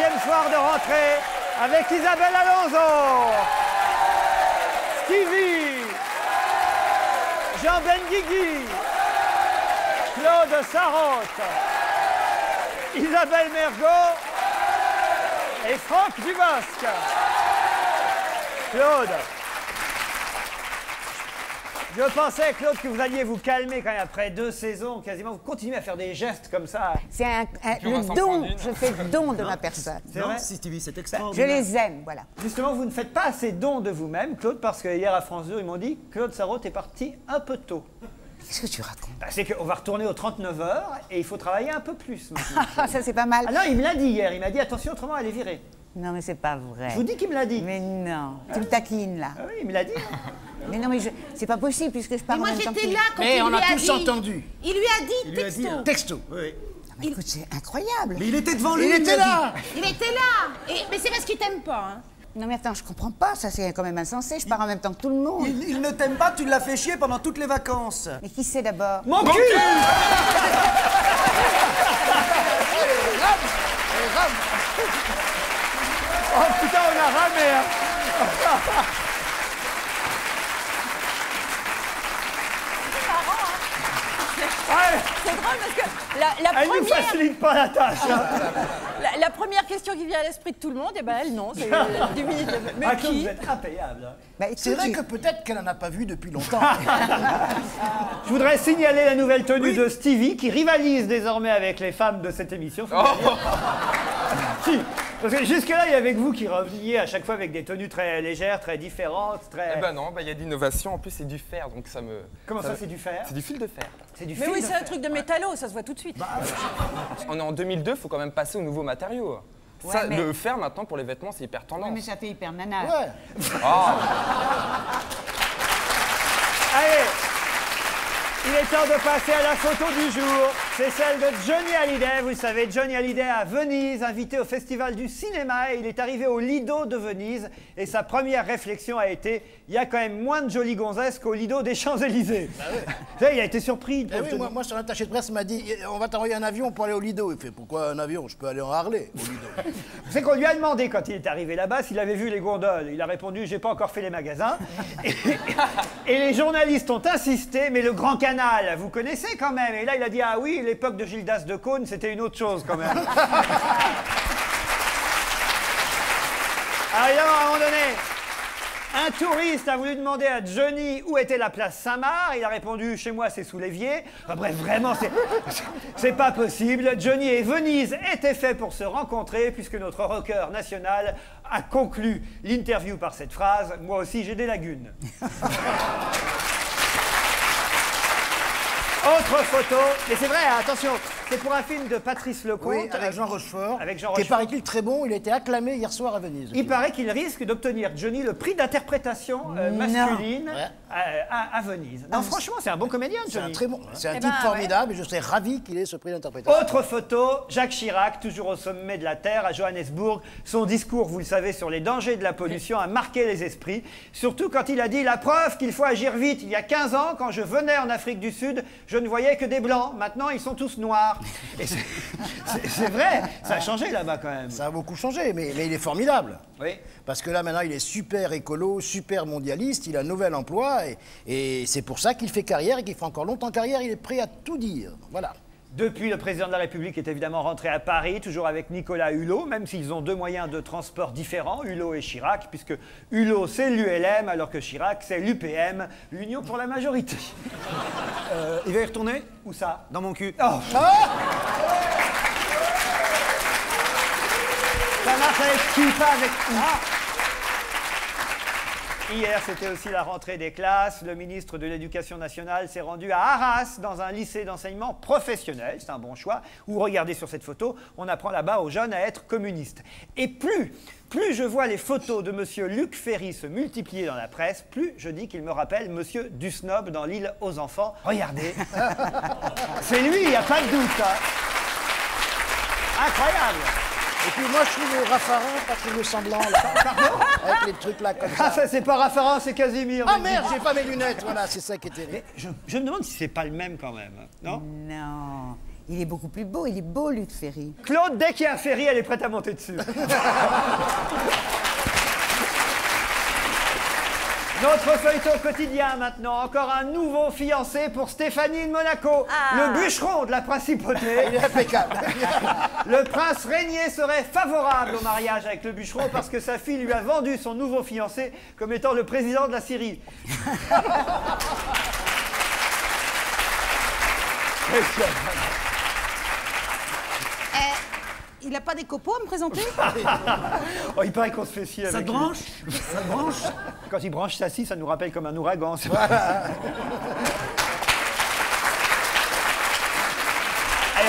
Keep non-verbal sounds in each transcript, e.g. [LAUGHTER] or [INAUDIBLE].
Troisième soir de rentrée avec Isabelle Alonso. Stevie. Jean Benguigui. Claude Sarraute. Isabelle Mergot. Et Franck Dubosc. Claude. Je pensais, Claude, que vous alliez vous calmer quand même après deux saisons quasiment. Vous continuez à faire des gestes comme ça. C'est un, le don, je fais le don de ma personne. C'est vrai si Stevie, c'est Je extraordinaire. les aime, voilà. Justement, vous ne faites pas assez don de vous-même, Claude, parce que hier à France 2, ils m'ont dit Claude Sarraute est parti un peu tôt. Qu'est-ce que tu racontes? Bah, c'est qu'on va retourner aux 39 heures et il faut travailler un peu plus maintenant. [LAUGHS] Ah, Ça, c'est pas mal. ah non, il me l'a dit hier. Il m'a dit attention, autrement elle est virée. Non, mais c'est pas vrai. Je vous dis qu'il me l'a dit. Mais non, tu me taquines là. Ah oui, il me l'a dit. Mais non, mais je- c'est pas possible puisque je pars Mais en moi même temps que j'étais lui. là quand Mais il on lui a a tous dit. entendu. Il lui a dit Il lui a texto. dit un texto. Oui. Non, mais écoute, c'est incroyable. Mais il était devant lui. Il était a là Il était là. Et- mais c'est parce qu'il t'aime pas. Hein. Non, mais attends, je comprends pas, ça c'est quand même insensé. Je pars en même temps que tout le monde. Il, il ne t'aime pas, tu l'as fait chier pendant toutes les vacances. Mais qui c'est d'abord? Mon cul [LAUGHS] Oh putain, on a ramé hein. [LAUGHS] C'est drôle parce que la, la elle nous première, facilite pas la tâche. hein. [LAUGHS] la, la première question qui vient à l'esprit de tout le monde, et ben elle non, c'est euh. [LAUGHS] Mais Ah, qui vous êtes impayable. hein. Bah, C'est vrai que peut-être qu'elle en a pas vu depuis longtemps. [LAUGHS] Je voudrais signaler la nouvelle tenue de Stevie qui rivalise désormais avec les femmes de cette émission. faut bien dire. Si, parce que jusque-là, il y avait que vous qui reveniez à chaque fois avec des tenues très légères, très différentes, très. Eh ben non, bah, il y a de l'innovation, en plus c'est du fer, donc ça me... Comment ça, me- c'est du fer C'est du fil de fer. C'est du Mais fil oui, c'est un truc de métallo, ça se voit tout de suite. [LAUGHS] On est en 2002, faut quand même passer aux nouveaux matériaux. Ça, mais- Le fer maintenant pour les vêtements, c'est hyper tendance. mais ça fait hyper nana. Ouais. [LAUGHS] Allez il est temps de passer à la photo du jour. C'est celle de Johnny Hallyday. Vous le savez, Johnny Hallyday à Venise, invité au Festival du cinéma. Et il est arrivé au Lido de Venise. Et sa première réflexion a été il y a quand même moins de jolies gonzesses qu'au Lido des Champs-Élysées. Vous [LAUGHS] savez, il a été surpris. Eh oui, moi, moi, sur l'attaché de presse m'a dit on va t'envoyer un avion pour aller au Lido. Il fait pourquoi un avion? Je peux aller en Harley au Lido. [LAUGHS] C'est qu'on lui a demandé quand il est arrivé là-bas s'il avait vu les gondoles. Il a répondu j'ai pas encore fait les magasins. [LAUGHS] Et, et les journalistes ont insisté, mais le Grand Canal, vous connaissez quand même. Et là il a dit ah oui, l'époque de Gildas de Cône, c'était une autre chose quand même. Alors [LAUGHS] évidemment, à un moment donné, un touriste a voulu demander à Johnny où était la place Saint-Marc. Il a répondu chez moi c'est sous l'évier. Enfin, bref, vraiment c'est [LAUGHS] pas possible. Johnny et Venise étaient faits pour se rencontrer puisque notre rocker national a conclu l'interview par cette phrase moi aussi j'ai des lagunes. [LAUGHS] Autre photo, mais c'est vrai, attention, c'est pour un film de Patrice Lecomte. Oui, avec Jean Rochefort. Avec Jean Qui est, Rochefort. paraît-il, très bon. Il a été acclamé hier soir à Venise. Il paraît qu'il risque d'obtenir, Johnny, le prix d'interprétation euh, masculine Ouais. à, à- à Venise. Non, franchement, c'est un bon comédien, C'est un Johnny. très bon. C'est un Eh type ben, formidable et je serais ravi qu'il ait ce prix d'interprétation. Autre photo, Jacques Chirac, toujours au sommet de la Terre, à Johannesburg. Son discours, vous le savez, sur les dangers de la pollution a marqué les esprits. Surtout quand il a dit la preuve qu'il faut agir vite. Il y a 15 ans, quand je venais en Afrique du Sud, je ne voyais que des blancs. Maintenant, ils sont tous noirs. Et c'est- vrai, ça a changé là-bas quand même. Ça a beaucoup changé, mais, mais il est formidable. Oui. Parce que là, maintenant, il est super écolo, super mondialiste, il a un nouvel emploi, et, et c'est pour ça qu'il fait carrière et qu'il fera encore longtemps carrière, il est prêt à tout dire. Voilà. Depuis, le président de la République est évidemment rentré à Paris, toujours avec Nicolas Hulot, même s'ils ont deux moyens de transport différents, Hulot et Chirac, puisque Hulot c'est l'ULM, alors que Chirac c'est l'UPM, l'Union pour la majorité. [LAUGHS] Euh, il va y retourner Où ça? Dans mon cul. Oh Ça marche avec qui, pas avec qui Hier, c'était aussi la rentrée des classes. Le ministre de l'Éducation nationale s'est rendu à Arras, dans un lycée d'enseignement professionnel. C'est un bon choix. Où, regardez sur cette photo, on apprend là-bas aux jeunes à être communistes. Et plus, plus je vois les photos de monsieur Luc Ferry se multiplier dans la presse, plus je dis qu'il me rappelle monsieur Dusnob dans L'île aux enfants. Regardez. [LAUGHS] C'est lui, il n'y a pas de doute. hein. Incroyable. Et puis moi, je suis le Raffarin, Patrick Le Semblant, là. avec les trucs là comme Ah, ça. ça, c'est pas Raffarin, c'est Casimir. Ah merde, j'ai pas mes lunettes, voilà, c'est ça qui est terrible. Mais je, je me demande si c'est pas le même quand même, non? Non. Il est beaucoup plus beau, il est beau, Luc Ferry. Claude, dès qu'il y a un ferry, elle est prête à monter dessus. [LAUGHS] Notre feuilleton quotidien maintenant, encore un nouveau fiancé pour Stéphanie de Monaco, Ah. le bûcheron de la principauté. [LAUGHS] Il est impeccable. [LAUGHS] Le prince régnier serait favorable au mariage avec le bûcheron parce que sa fille lui a vendu son nouveau fiancé comme étant le président de la Syrie. [LAUGHS] Il a pas des copeaux à me présenter [LAUGHS] Oh, il paraît qu'on se fait chier Ça lui. branche Ça branche Quand il branche sa scie, ça nous rappelle comme un ouragan. c'est Allez,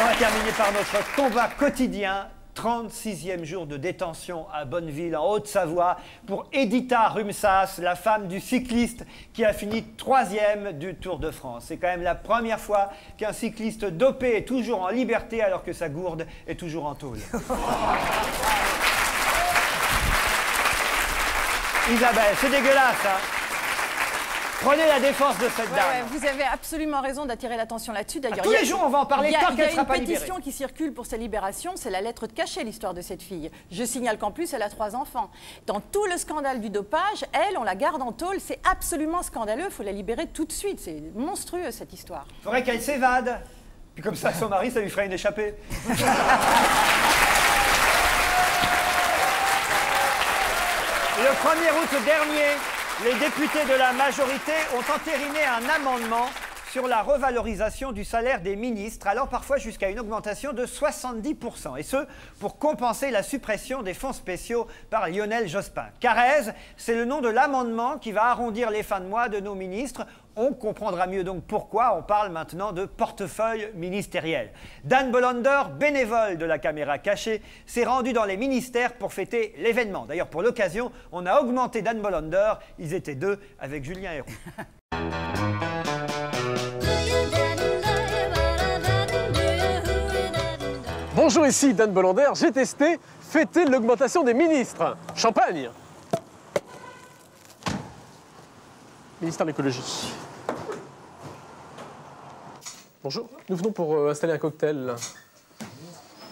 on va terminer par notre combat quotidien. 36e jour de détention à Bonneville, en Haute-Savoie, pour Edita Rumsas, la femme du cycliste qui a fini troisième du Tour de France. C'est quand même la première fois qu'un cycliste dopé est toujours en liberté alors que sa gourde est toujours en tôle. [LAUGHS] Isabelle, c'est dégueulasse, hein Prenez la défense de cette Ouais, dame. ouais, vous avez absolument raison d'attirer l'attention là-dessus. D'ailleurs, tous il les jours, on va en parler il y a- Il y une pétition libérée. qui circule pour sa libération. C'est la lettre de cachet, l'histoire de cette fille. Je signale qu'en plus, elle a trois enfants. Dans tout le scandale du dopage, elle, on la garde en tôle. C'est absolument scandaleux. Il faut la libérer tout de suite. C'est monstrueux cette histoire. faudrait qu'elle s'évade. Puis comme ça, son mari, ça lui ferait une échappée. [LAUGHS] Le 1er août dernier, les députés de la majorité ont entériné un amendement sur la revalorisation du salaire des ministres, allant parfois jusqu'à une augmentation de 70%, et ce, pour compenser la suppression des fonds spéciaux par Lionel Jospin. Carrez, c'est le nom de l'amendement qui va arrondir les fins de mois de nos ministres. On comprendra mieux donc pourquoi on parle maintenant de portefeuille ministériel. Dan Bolander, bénévole de la caméra cachée, s'est rendu dans les ministères pour fêter l'événement. D'ailleurs, pour l'occasion, on a augmenté Dan Bolander. Ils étaient deux avec Julien Héroux. Bonjour, ici Dan Bolander. J'ai testé fêter l'augmentation des ministres. Champagne. Ministère de l'écologie. Bonjour, nous venons pour euh, installer un cocktail.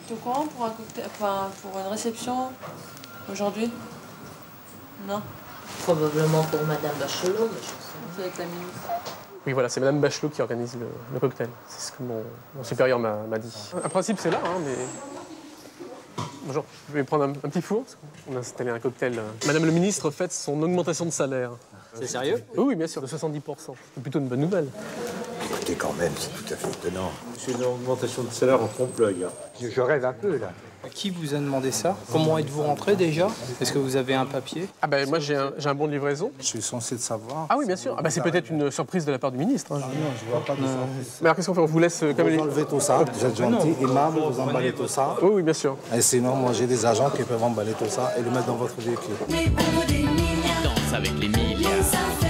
T'es au courant pour un cocktail, enfin, pour une réception aujourd'hui? Non? Probablement pour Madame Bachelot, mais je sais C'est avec la ministre. Oui, voilà, c'est Madame Bachelot qui organise le, le cocktail. C'est ce que mon, mon supérieur m'a dit. Un principe, c'est là, hein, mais. Bonjour, je vais prendre un, un petit four, qu'on a installé un cocktail. euh. Madame le ministre fête son augmentation de salaire. C'est sérieux? Oui, oui, bien sûr, de 70%. C'est plutôt une bonne nouvelle. Quand même, c'est tout à fait étonnant. C'est une augmentation de salaire en trompe-l'œil. Je rêve un peu, là. Qui vous a demandé ça? Comment êtes-vous rentré déjà? Est-ce que vous avez un papier? Ah ben moi j'ai un, j'ai un bon de livraison. Je suis censé le savoir. Ah oui bien sûr. Ah ben c'est peut-être une surprise de la part du ministre. hein. non, je vois pas de surprise. Mais alors qu'est-ce qu'on fait? On vous laisse euh, comme Vous enlevez tout ça, vous êtes gentil, aimable, vous emballez tout ça. Oui, oui, bien sûr. Et sinon, moi j'ai des agents qui peuvent emballer tout ça et le mettre dans votre véhicule. Danse avec les milliards.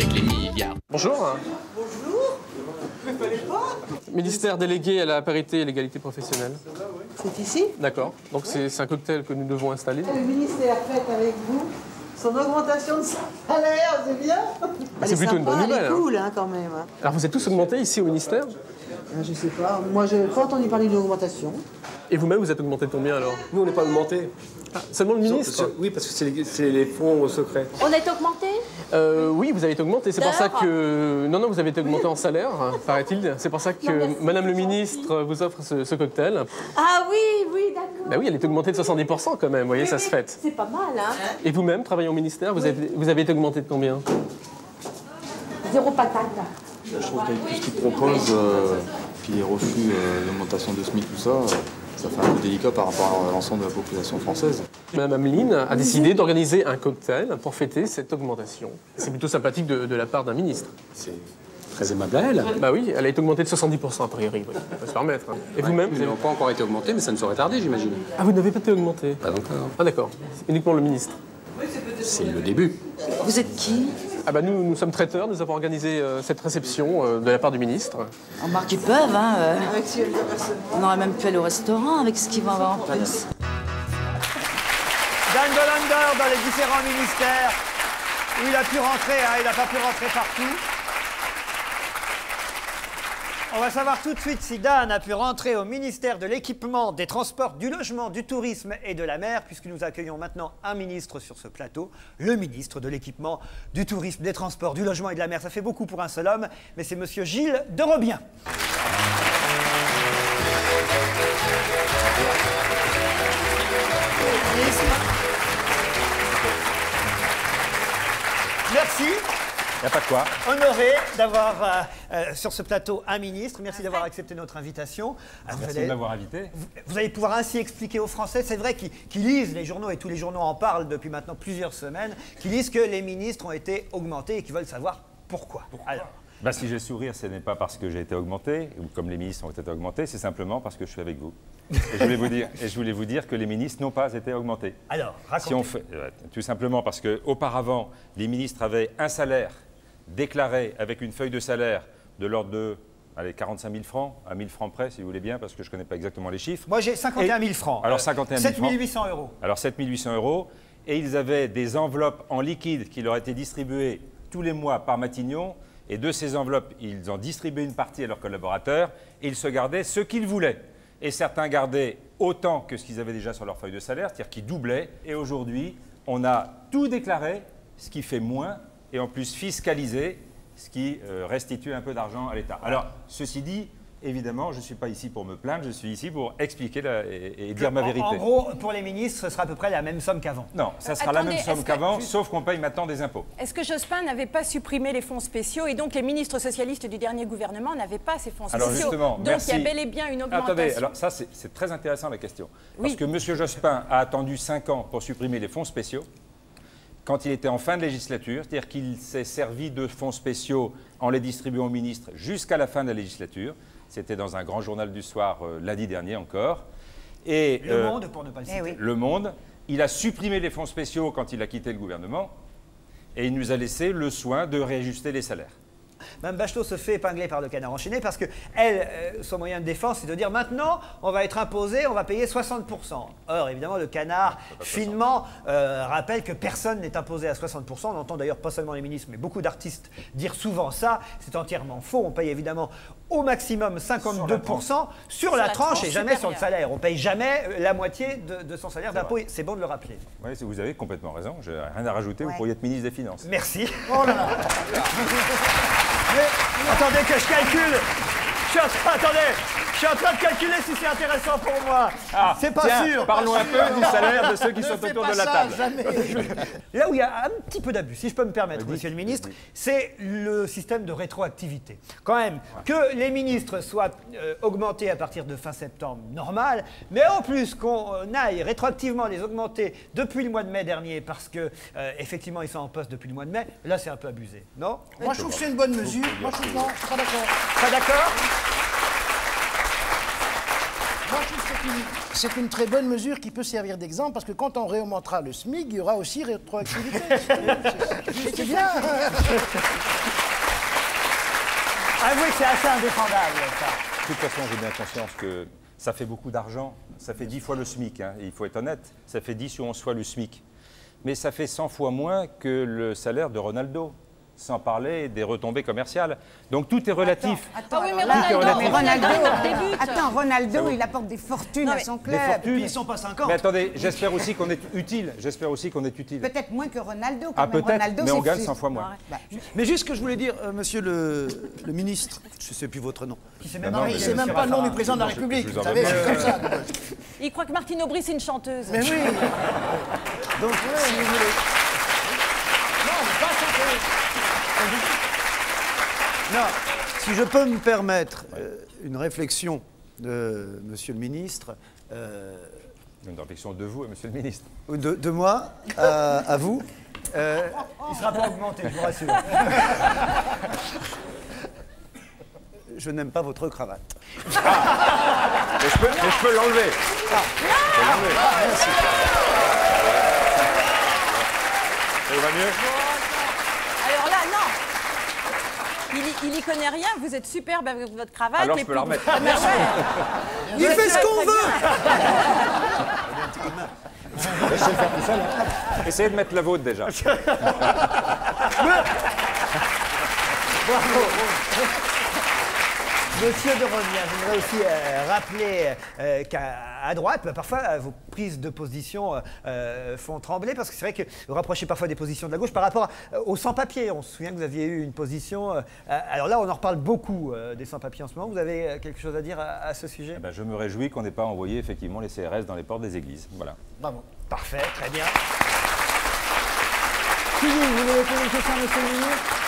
Avec les milliards. Bonjour. Ministère délégué à la parité et l'égalité professionnelle. C'est ici? D'accord. Donc c'est c'est un cocktail que nous devons installer. Le ministère fête avec vous son augmentation de salaire, c'est bien? Elle c'est est plutôt une bonne Elle nouvelle, est hein. cool hein, quand même. hein. Alors vous êtes tous augmentés ici au ministère? Ah, Je sais pas, moi j'ai pas entendu parler d'une augmentation. Et vous-même vous êtes augmenté de combien alors? Nous, on n'est pas augmenté. Seulement le ministre? Oui, parce que c'est les, les fonds secrets. On est augmenté? Euh, oui, vous avez été augmenté. C'est pour ça que. Non, non, vous avez été augmenté en salaire, paraît-il. C'est pour ça que Madame le ministre vous offre ce, ce cocktail. Ah oui, oui, d'accord. Bah oui, elle est augmentée de 70% quand même, vous voyez, ça se fête. C'est pas mal, hein Et vous-même, travaillant au ministère, vous, avez, vous avez été augmenté de combien? Zéro patate. Je trouve qu'avec tout ce qu'ils proposent, euh, puis les refus euh, d'augmentation de SMIC, tout ça, euh, ça fait un peu délicat par rapport à l'ensemble de la population française. Madame Ameline a décidé d'organiser un cocktail pour fêter cette augmentation. C'est plutôt sympathique de, de la part d'un ministre. C'est très aimable à elle. Bah oui, elle a été augmentée de 70% a priori, oui. on peut se permettre. hein. Et vous-même Ils n'ont pas encore été augmentés, mais ça ne saurait tarder, j'imagine. Ah, vous n'avez pas été augmenté Pas encore. Ah d'accord, uniquement le ministre. C'est le début. Vous êtes qui? Ah bah nous, nous sommes traiteurs, nous avons organisé euh, cette réception euh, de la part du ministre. Remarque, ils peuvent, hein. euh, On aurait même pu aller au restaurant avec ce qu'ils vont avoir en plus. Dan Bolander dans les différents ministères où il a pu rentrer, hein, il n'a pas pu rentrer partout. On va savoir tout de suite si Dan a pu rentrer au ministère de l'équipement, des transports, du logement, du tourisme et de la mer, puisque nous accueillons maintenant un ministre sur ce plateau, le ministre de l'équipement, du tourisme, des transports, du logement et de la mer. Ça fait beaucoup pour un seul homme, mais c'est monsieur Gilles de Robien. Merci. Y a pas de quoi. Honoré d'avoir euh, euh, sur ce plateau un ministre. Merci d'avoir accepté notre invitation. Ah, vous Merci allez- de m'avoir invité. Vous allez pouvoir ainsi expliquer aux Français, c'est vrai qu'ils lisent les journaux et tous les journaux en parlent depuis maintenant plusieurs semaines, qu'ils lisent que les ministres ont été augmentés et qu'ils veulent savoir pourquoi. Alors, Bah, si j'ai sourire, ce n'est pas parce que j'ai été augmenté, ou comme les ministres ont été augmentés, c'est simplement parce que je suis avec vous. Et je voulais vous dire, et je voulais vous dire que les ministres n'ont pas été augmentés. alors racontez. Si on fait, euh, tout simplement parce qu'auparavant, les ministres avaient un salaire déclaré avec une feuille de salaire de l'ordre de allez, 45 000 francs, à 1000 francs près, si vous voulez bien, parce que je ne connais pas exactement les chiffres. Moi j'ai 51 000 Et- francs. Alors Euh, 51 000 7 francs. 800 euros. Alors 7 800 euros. Et ils avaient des enveloppes en liquide qui leur étaient distribuées tous les mois par Matignon. Et de ces enveloppes, ils en distribuaient une partie à leurs collaborateurs. Et ils se gardaient ce qu'ils voulaient. Et certains gardaient autant que ce qu'ils avaient déjà sur leur feuille de salaire, c'est-à-dire qu'ils doublaient. Et aujourd'hui, on a tout déclaré, ce qui fait moins, et en plus fiscalisé, ce qui euh, restitue un peu d'argent à l'État. Alors, ceci dit, évidemment, je ne suis pas ici pour me plaindre, je suis ici pour expliquer la- et, et dire ma vérité. En, gros, pour les ministres, ce sera à peu près la même somme qu'avant. Non, ça sera la même somme que- qu'avant, sauf qu'on paye maintenant des impôts. Est-ce que Jospin n'avait pas supprimé les fonds spéciaux et donc les ministres socialistes du dernier gouvernement n'avaient pas ces fonds Alors spéciaux justement, Donc merci. il y a bel et bien une augmentation. Attendez, alors ça c'est très intéressant la question. Parce que M. Jospin a attendu 5 ans pour supprimer les fonds spéciaux quand il était en fin de législature, c'est-à-dire qu'il s'est servi de fonds spéciaux en les distribuant aux ministres jusqu'à la fin de la législature. C'était dans un grand journal du soir euh, lundi dernier encore. Et, Le euh, Monde, pour ne pas le citer. Eh oui. Le Monde. Il a supprimé les fonds spéciaux quand il a quitté le gouvernement et il nous a laissé le soin de réajuster les salaires. Mme Bachelot se fait épingler par le canard enchaîné parce que elle, euh, son moyen de défense, c'est de dire maintenant, on va être imposé, on va payer 60%. Or, évidemment, le canard, finement, euh, rappelle que personne n'est imposé à 60%. On entend d'ailleurs pas seulement les ministres, mais beaucoup d'artistes dire souvent ça. C'est entièrement faux. On paye évidemment au maximum 52% sur la, la tranche, et jamais sur le salaire. On paye jamais euh, la moitié de, de son salaire d'impôt. C'est bon de le rappeler. Oui, vous avez complètement raison. Je n'ai rien à rajouter. Vous pourriez être ministre des Finances. Merci. Oh là là [LAUGHS] Mais, attendez que je calcule je suis, en train, attendez, je suis en train de calculer si c'est intéressant pour moi. c'est pas Tiens, sûr. Parlons un peu du salaire de ceux qui Ne sont autour pas de la ça, table. jamais. [LAUGHS] [LAUGHS] Là où il y a un petit peu d'abus, si je peux me permettre, monsieur le ministre, c'est le système de rétroactivité. Quand même, que les ministres soient euh, augmentés à partir de fin septembre, normal, mais en plus qu'on euh, aille rétroactivement les augmenter depuis le mois de mai dernier, parce que euh, effectivement ils sont en poste depuis le mois de mai, là c'est un peu abusé, non? Moi, je trouve que c'est une bonne mesure. Moi, je trouve non, je suis pas d'accord. Pas d'accord Moi, je trouve que c'est une, très bonne mesure qui peut servir d'exemple parce que quand on réaugmentera le SMIC, il y aura aussi rétroactivité. [LAUGHS] C'est- c'est bien. [LAUGHS] Avouez que c'est assez indéfendable, ça. De toute façon, j'ai bien conscience que ça fait beaucoup d'argent. Ça fait 10 fois le SMIC. hein, il faut être honnête. Ça fait 10 ou 11 fois le SMIC. Mais ça fait 100 fois moins que le salaire de Ronaldo. Sans parler des retombées commerciales. Donc tout est relatif. Attends, Ah oui, mais Ronaldo, attends, Ronaldo, il apporte des fortunes Non, à son Des club. fortunes. Ils sont pas 50. Mais attendez, j'espère aussi qu'on est utile. J'espère aussi qu'on est utile. Peut-être moins que Ronaldo. Quand Ah peut-être, mais on gagne fait- 100 fois moins. Bah, Mais juste ce que je voulais dire, euh, monsieur le, le ministre, je ne sais plus votre nom. Sait Non, même non, même pas le nom du président de la Je- je République. vous savez, c'est comme ça. [LAUGHS] Il croit que Martine Aubry, c'est une chanteuse. Mais oui. Donc, si vous voulez. Non, si je peux me permettre euh, une réflexion de monsieur le ministre, euh, Une réflexion de vous, monsieur le ministre. de, de moi à, à vous. euh, Il ne sera pas augmenté, je vous rassure. je n'aime pas votre cravate. Mais je peux, mais je peux l'enlever. L'enlever. Ça va mieux? Non il y, il y connaît rien, vous êtes superbe avec votre cravate. Alors, je peux la remettre. Ah, mais ouais. Il fait ce qu'on veut Laissez le faire tout seul. hein. Essayez de mettre la vôtre déjà. [LAUGHS] Monsieur de Revien, j'aimerais aussi euh, rappeler euh, qu'à à droite, bah, parfois, euh, vos prises de position euh, euh, font trembler, parce que c'est vrai que vous rapprochez parfois des positions de la gauche par rapport euh, aux sans-papiers. On se souvient que vous aviez eu une position... euh, euh, alors là, on en reparle beaucoup euh, des sans-papiers en ce moment. Vous avez euh, quelque chose à dire à, à ce sujet? Eh ben, je me réjouis qu'on n'ait pas envoyé effectivement les CRS dans les portes des églises. Voilà. Bravo. Parfait, très bien. Vous voulez poser une question à monsieur le ministre?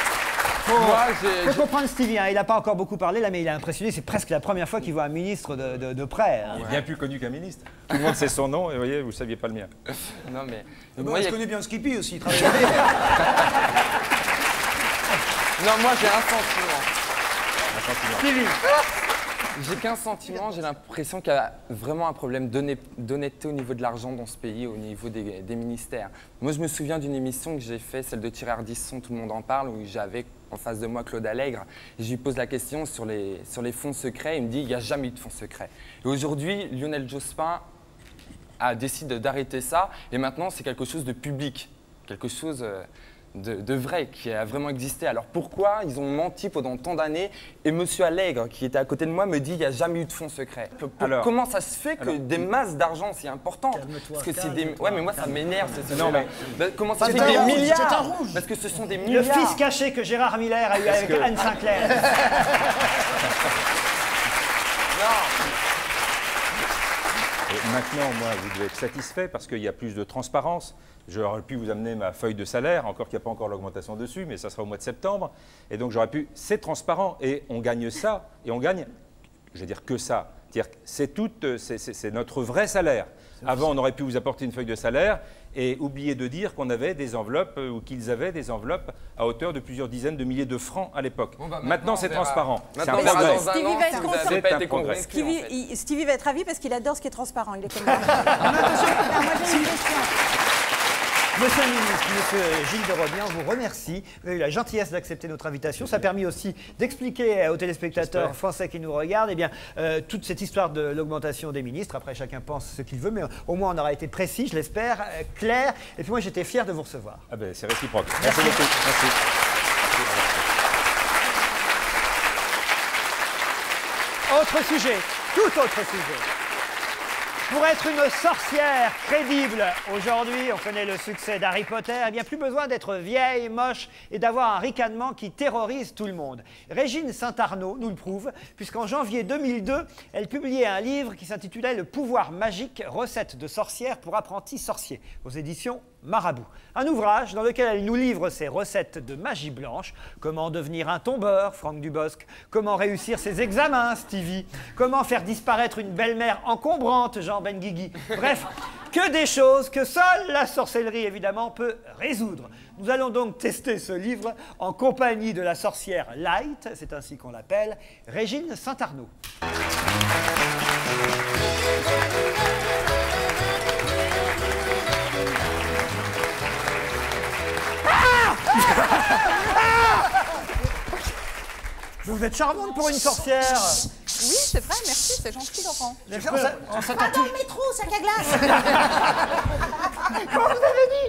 Faut, Moi, faut comprendre Stevie, hein, il n'a pas encore beaucoup parlé là, mais il a impressionné. C'est presque la première fois qu'il voit un ministre de, de- de près. hein. Il est bien plus connu qu'un ministre. Tout le monde sait son nom et vous voyez, vous ne saviez pas le mien. [LAUGHS] Non, mais. Bon, moi, je a- connais bien Skippy aussi, il travaille [LAUGHS] Non, moi j'ai un sentiment. Stevie. J'ai qu'un sentiment, j'ai l'impression qu'il y a vraiment un problème d'honnê- d'honnêteté au niveau de l'argent dans ce pays, au niveau des, des ministères. Moi, je me souviens d'une émission que j'ai faite, celle de Thierry Ardisson, tout le monde en parle, où j'avais en face de moi Claude Allègre. Je lui pose la question sur les, sur les fonds secrets. Il me dit il n'y a jamais eu de fonds secrets. Et aujourd'hui, Lionel Jospin a décidé d'arrêter ça. Et maintenant, c'est quelque chose de public, quelque chose euh, de, de vrai qui a vraiment existé. Alors pourquoi ils ont menti pendant tant d'années Et Monsieur Allègre, qui était à côté de moi, me dit il n'y a jamais eu de fonds secrets. Alors- comment ça se fait que alors- des masses d'argent si importantes Parce que c'est des. Ouais, mais moi ça m'énerve. ce Non, sujet-là. Bah, comment ça se C'est fait des rouge, milliards c'est un rouge. Parce que ce sont des Le milliards. fils caché que Gérard Miller a eu avec que- Anne Sinclair. [LAUGHS] Et maintenant, moi, vous devez être satisfait parce qu'il y a plus de transparence. J'aurais pu vous amener ma feuille de salaire, encore qu'il n'y a pas encore l'augmentation dessus, mais ça sera au mois de septembre. Et donc j'aurais pu. C'est transparent et on gagne ça et on gagne, je vais dire que ça. Euh, c'est notre vrai salaire. Avant, on aurait pu vous apporter une feuille de salaire et oublier de dire qu'on avait des enveloppes euh, ou qu'ils avaient des enveloppes à hauteur de plusieurs dizaines de milliers de francs à l'époque. Bon, bah, maintenant, c'est transparent. C'est un progrès. Stevie va être content. Stevie, fait. il- Stevie va être ravi parce qu'il adore ce qui est transparent. Il est comme. [LAUGHS] Moi, j'ai une question. Monsieur le ministre, Monsieur Gilles de Robien, on vous remercie. Vous avez eu la gentillesse d'accepter notre invitation. Ça a permis aussi d'expliquer aux téléspectateurs français qui nous regardent eh bien, euh, toute cette histoire de l'augmentation des ministres. Après, chacun pense ce qu'il veut, mais au moins on aura été précis, je l'espère, euh, clair. Et puis moi, j'étais fier de vous recevoir. Ah ben, c'est réciproque. Merci beaucoup. Merci. Autre sujet, tout autre sujet. Pour être une sorcière crédible, aujourd'hui, on connaît le succès d'Harry Potter, il n'y a plus besoin d'être vieille, moche et d'avoir un ricanement qui terrorise tout le monde. Régine Saint-Arnaud nous le prouve, puisqu'en janvier 2002, elle publiait un livre qui s'intitulait Le pouvoir magique, recettes de sorcière pour apprentis sorciers, aux éditions Marabout. Un ouvrage dans lequel elle nous livre ses recettes de magie blanche, comment devenir un tombeur, Franck Dubosc, comment réussir ses examens, Stevie, comment faire disparaître une belle-mère encombrante, Jean Benguigui. Bref, que des choses que seule la sorcellerie, évidemment, peut résoudre. Nous allons donc tester ce livre en compagnie de la sorcière Light, c'est ainsi qu'on l'appelle, Régine Saint-Arnaud. Vous êtes charmante pour une sorcière. Oui, c'est vrai, merci, c'est gentil, Laurent. On s'attend Va dans le métro, sac à glace. [LAUGHS] Comment vous avez dit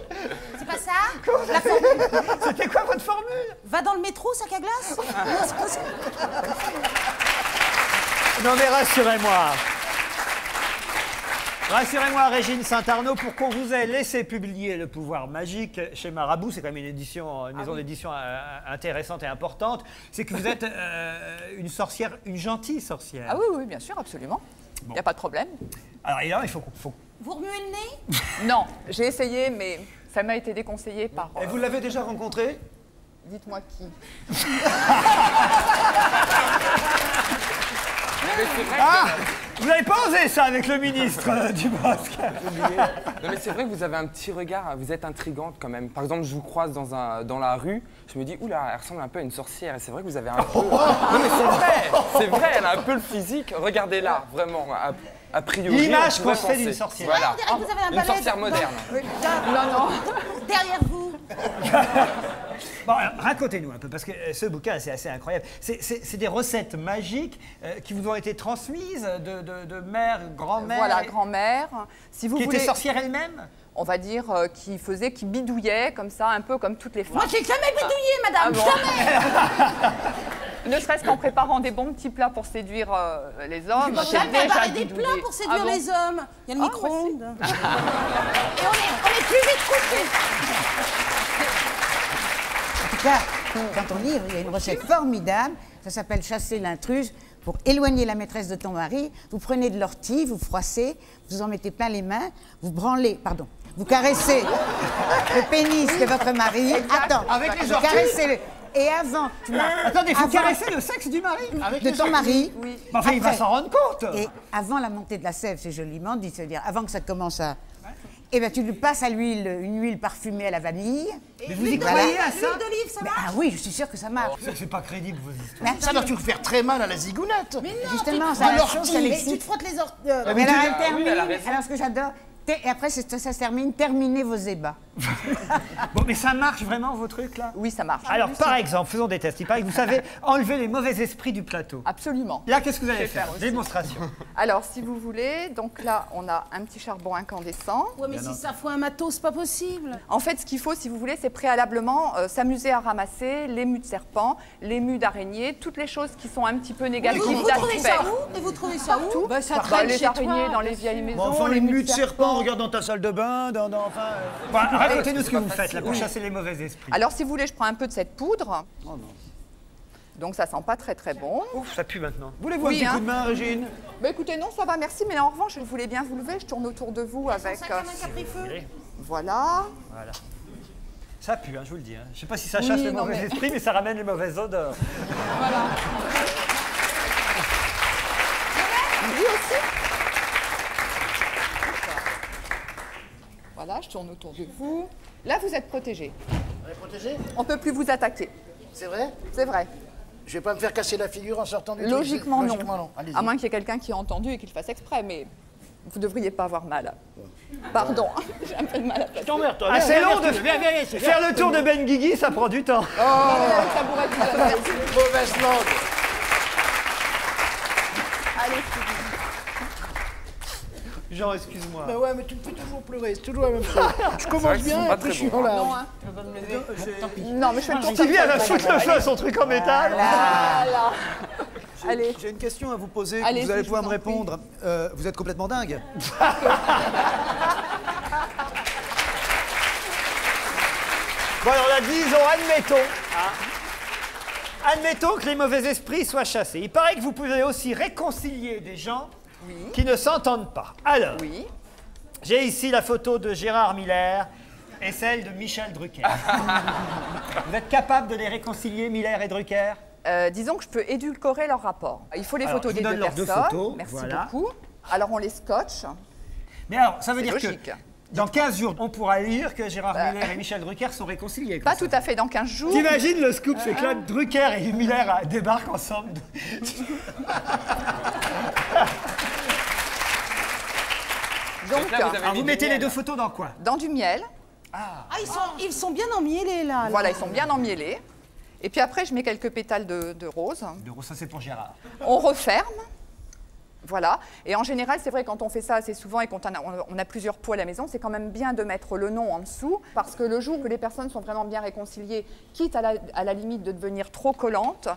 C'est pas ça La formule. C'était quoi votre formule Va dans le métro, sac à glace. [LAUGHS] Non mais rassurez-moi. Rassurez-moi, Régine Saint-Arnaud, pour qu'on vous ait laissé publier Le pouvoir magique chez Marabout, c'est quand même une, édition, une maison d'édition euh, intéressante et importante, c'est que vous êtes euh, une sorcière, une gentille sorcière. Ah oui, oui, bien sûr, absolument. Il n'y a pas de problème. Alors évidemment, il faut, qu'on- faut- Vous remuez le nez? [LAUGHS] Non, j'ai essayé, mais ça m'a été déconseillé par. Et vous l'avez déjà rencontré? Dites-moi qui. [LAUGHS] Mais c'est vrai Ah Vous n'avez pas osé ça avec le ministre euh, du Bosque Non mais c'est vrai que vous avez un petit regard, vous êtes intrigante quand même. Par exemple, je vous croise dans, un, dans la rue, je me dis, oula, elle ressemble un peu à une sorcière. Et c'est vrai que vous avez un peu... Non mais c'est vrai, c'est vrai, elle a un peu le physique. Regardez-là, vraiment, a, a priori. L'image qu'on se fait d'une sorcière. Voilà, On dirait que vous avez un une sorcière dans- moderne. Non, non. Derrière vous. [LAUGHS] Bon, alors, racontez-nous un peu, parce que euh, ce bouquin, c'est assez incroyable. C'est- des recettes magiques euh, qui vous ont été transmises de, de, de mère, grand-mère Voilà, et- grand-mère. Si vous qui voulez. était sorcière elle-même On va dire euh, qui faisait, qui bidouillait comme ça, un peu comme toutes les femmes. Moi, j'ai jamais bidouillé, madame. Ah bon Jamais. [LAUGHS] Ne serait-ce qu'en préparant des bons petits plats pour séduire euh, les hommes. J'ai préparé des bidouillé. plats pour séduire Ah bon les hommes. Il y a le Ah, micro-ondes. Et on est, on est plus vite couchés. Cas, dans ton livre, il y a une recette formidable. Ça s'appelle chasser l'intruse. Pour éloigner la maîtresse de ton mari, vous prenez de l'ortie, vous froissez, vous en mettez plein les mains, vous branlez, pardon, vous caressez le pénis de votre mari. Attends, Avec les vous orties caressez le. Et avant, tu m'as- Attendez, il faut avant- caresser le sexe du mari de ton mari. Enfin, il va s'en rendre compte. Et avant la montée de la sève, c'est joliment dit, c'est-à-dire avant que ça commence à. Eh bien, tu lui passes à l'huile, une huile parfumée à la vanille. Mais vous y croyez à ça d'olive, ça marche Ah oui, je suis sûre que ça marche. Ça, C'est pas crédible, vos histoires. Ça doit toujours faire très mal à la zigounette. Mais non, Justement, tu- ça, la chose, ça tu te frottes les orties. Mais alors, elle oui, alors, ce que j'adore, et après, ça se termine, terminez vos ébats. [LAUGHS] Bon, mais ça marche vraiment, vos trucs, là? Oui, ça marche. Alors, par exemple, faisons des tests. Il paraît que vous savez [LAUGHS] enlever les mauvais esprits du plateau. Absolument. Là, qu'est-ce que vous allez faire. Démonstration. [LAUGHS] Alors, si vous voulez, donc là, on a un petit charbon incandescent. Ouais, mais si ça fout un matos, c'est pas possible. En fait, ce qu'il faut, si vous voulez, c'est préalablement euh, s'amuser à ramasser les mues de serpent, les mues d'araignée, toutes les choses qui sont un petit peu Et négatives vous, vous trouvez ça où? Et vous trouvez ça où? Bah, ça bah, traîne les chez araignées toi, dans les vieilles maisons. Bon, enfin, les les mues de serpent, regarde dans ta salle de bain, dans, dans- enfin... euh, Bon, Racontez-nous ce que vous faites, là, pour chasser les mauvais esprits. Alors, si vous voulez, je prends un peu de cette poudre. Oh Donc, ça sent pas très très bon. Ouf, ça pue maintenant. Voulez-vous Oui, un petit hein. coup de main, Régine? Bah, écoutez, non, ça va, merci. Mais en revanche, je voulais bien vous lever. Je tourne autour de vous avec. Euh, un caprifeu. Voilà. Voilà. Ça pue, hein, je vous le dis. hein. Je sais pas si ça Oui, chasse les non, mauvais mais- esprits, mais ça ramène les mauvaises odeurs. Voilà. Aussi? Voilà, je tourne autour de vous. Là, vous êtes protégé. On est protégé? On peut plus vous attaquer. C'est vrai? C'est vrai. Je vais pas me faire casser la figure en sortant du truc, Logiquement, non. Logiquement non. À moins qu'il y ait quelqu'un qui ait entendu et qu'il le fasse exprès, mais vous ne devriez pas avoir mal. Pardon, [LAUGHS] j'ai un peu de mal à placer. T'emmerdes, toi. Ah, c'est long de viens, viens, viens, viens, faire le tour de Ben Guigui, ça prend du temps. Appelle. [LAUGHS] Mauvaise langue. Allez. Jean, excuse-moi. Bah ouais, mais tu me fais toujours pleurer, c'est toujours la même chose. [LAUGHS] Je commence bien, après je suis en larmes. Non, hein. Non, mais je fais le tour elle ça. foutre le feu à [LAUGHS] son truc en métal. Voilà. Allez. J'ai une question à vous poser, Allez, vous allez pouvoir me répondre. Euh, vous êtes complètement dingue. [LAUGHS] Bon, alors là, disons, admettons. hein, admettons que les mauvais esprits soient chassés. Il paraît que vous pouvez aussi réconcilier des gens qui ne s'entendent pas. Alors, Oui. j'ai ici la photo de Gérard Miller et celle de Michel Drucker. [LAUGHS] vous êtes capable de les réconcilier, Miller et Drucker? Euh, disons que je peux édulcorer leur rapport. Il faut les Alors, photos des deux donne leurs deux personnes. photos, Merci voilà. beaucoup. Alors on les scotche. Mais alors, ça veut dire logique. que dans 15 jours, on pourra lire que Gérard Bah. Miller et Michel Drucker sont réconciliés. Pas tout à fait dans 15 jours. T'imagines le scoop, c'est que là, Drucker et Miller euh, débarquent ensemble. [LAUGHS] Donc, là, vous avez Alors, mis vous du mettez les miel. deux photos dans quoi dans du miel. Ah, ils sont, ils sont bien emmêlés là. là. Voilà, ils sont bien emmêlés. Et puis après, je mets quelques pétales de, de rose. De ça c'est pour Gérard. On referme. Voilà. Et en général, c'est vrai, quand on fait ça assez souvent et quand on a, on a plusieurs pots à la maison, c'est quand même bien de mettre le nom en dessous. Parce que le jour que les personnes sont vraiment bien réconciliées, quitte à la, à la limite de devenir trop collantes,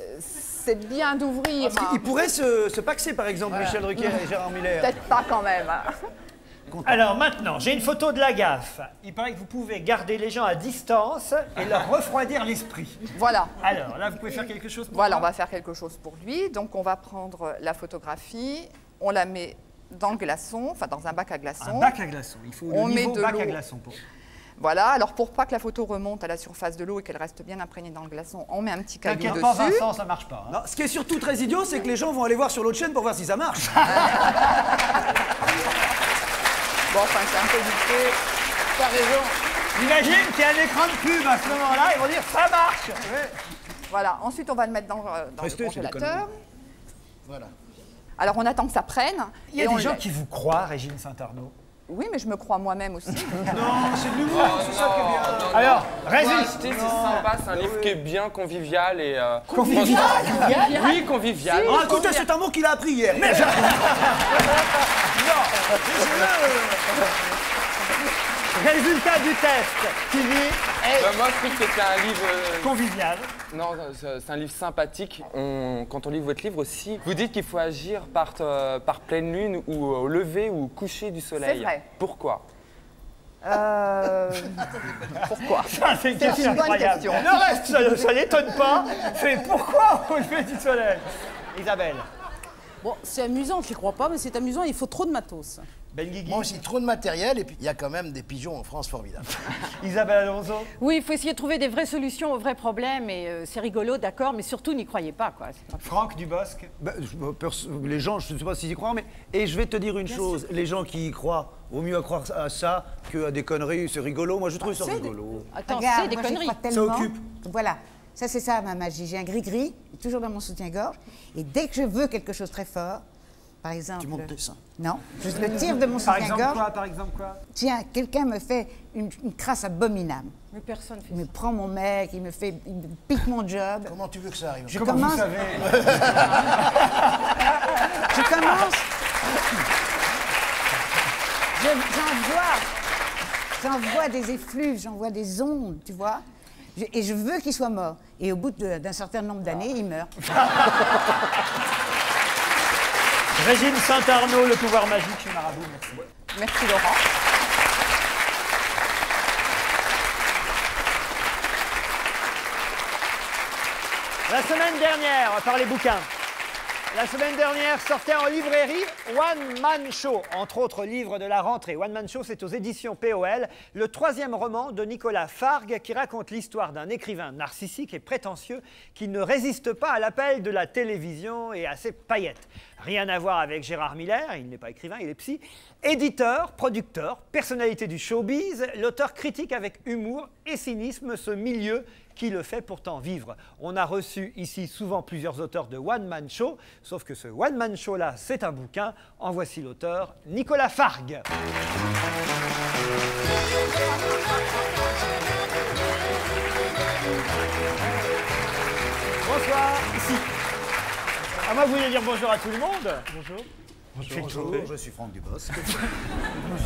euh, c'est bien d'ouvrir. Parce qu'ils pourraient se, se paxer, par exemple, Michel Drucker et Gérard Miller. Peut-être pas quand même. Alors maintenant, j'ai une photo de la gaffe. Il paraît que vous pouvez garder les gens à distance et leur refroidir l'esprit. Voilà. Alors là, vous pouvez faire quelque chose pour Voilà, on va faire quelque chose pour lui. Donc on va prendre la photographie, on la met dans le glaçon, enfin dans un bac à glaçons. Un bac à glaçons. Il faut On le met niveau de bac à glaçons. Pour... Voilà, alors pour pas que la photo remonte à la surface de l'eau et qu'elle reste bien imprégnée dans le glaçon, on met un petit caillou T'inquiète dessus. pas, Vincent, ça marche pas. hein. Non, ce qui est surtout très idiot, c'est que les gens vont aller voir sur l'autre chaîne pour voir si ça marche. [LAUGHS] Bon, enfin, c'est un peu vite T'as raison. Imagine qu'il y a un écran de pub à ce moment-là, ils vont dire ça marche. Voilà, ensuite on va le mettre dans, euh, dans Restez, le congélateur. Voilà. Alors on attend que ça prenne. Il y a et des gens qui vous croient, Régine Saint-Arnaud. Oui, mais je me crois moi-même aussi. [LAUGHS] Non, c'est de l'humour, c'est ça qui est bien. Alors, acheter, c'est sympa, c'est un livre qui est bien convivial et. euh, Convivial Oui, convivial. Ah, écoutez, c'est un mot qu'il a appris hier. Mais [LAUGHS] résultat du test qui dit Bah, moi, je trouve que c'est un livre. euh, Convivial. Non, c'est c'est un livre sympathique. On- quand on lit votre livre aussi, vous dites qu'il faut agir par, euh, par pleine lune ou au lever ou au coucher du soleil. C'est vrai. Pourquoi? Euh, Pourquoi? [LAUGHS] Ça, c'est une question bonne incroyable. question. Le reste, ça, ça l'étonne pas. C'est pourquoi au lever du soleil? Isabelle. Bon, c'est amusant, je ne crois pas, mais c'est amusant, il faut trop de matos. Ben Guigui. Moi aussi, trop de matériel, et puis il y a quand même des pigeons en France formidables. [LAUGHS] Isabelle Alonso. Oui, il faut essayer de trouver des vraies solutions aux vrais problèmes. Et euh, c'est rigolo, d'accord, mais surtout n'y croyez pas. Quoi. Pas- Franck Dubosc. Ben, je les gens, je ne sais pas s'ils y croient, mais. Et je vais te dire une chose les gens qui y croient, vaut mieux à croire à ça qu'à des conneries. C'est rigolo. Moi, je trouve ça C'est des- rigolo. Attends, c'est des moi, conneries. Ça occupe. Voilà. Ça, c'est ça ma magie. J'ai un gris-gris, toujours dans mon soutien-gorge. Et dès que je veux quelque chose très fort, par exemple. Tu montes tes seins. Non, je le tire de mon Par exemple soutien-gorge. quoi Par exemple quoi? Tiens, quelqu'un me fait une, une crasse abominable. Mais personne fait Il me prend mon mec, il me fait, il me pique mon job. Comment tu veux que ça arrive? Je Comment commence. vous savez? Je commence. Je- J'envoie. J'envoie des effluves, j'envoie des ondes, tu vois. Je- et je veux qu'il soit mort. Et au bout d'un certain nombre d'années, il meurt. [LAUGHS] Régine Saint-Arnaud, le pouvoir magique chez Marabout. Merci. Merci Laurent. La semaine dernière, on va parler bouquins. La semaine dernière sortait en librairie One Man Show, entre autres livres de la rentrée. One Man Show, c'est aux éditions POL, le troisième roman de Nicolas Fargue qui raconte l'histoire d'un écrivain narcissique et prétentieux qui ne résiste pas à l'appel de la télévision et à ses paillettes. Rien à voir avec Gérard Miller, il n'est pas écrivain, il est psy. Éditeur, producteur, personnalité du showbiz, l'auteur critique avec humour et cynisme ce milieu qui le fait pourtant vivre. On a reçu ici souvent plusieurs auteurs de One Man Show, sauf que ce One Man Show-là, c'est un bouquin. En voici l'auteur, Nicolas Fargue. Bonsoir, ici. Ah, moi, vous voulez dire bonjour à tout le monde Bonjour. Bonjour, je suis Franck Dubosc.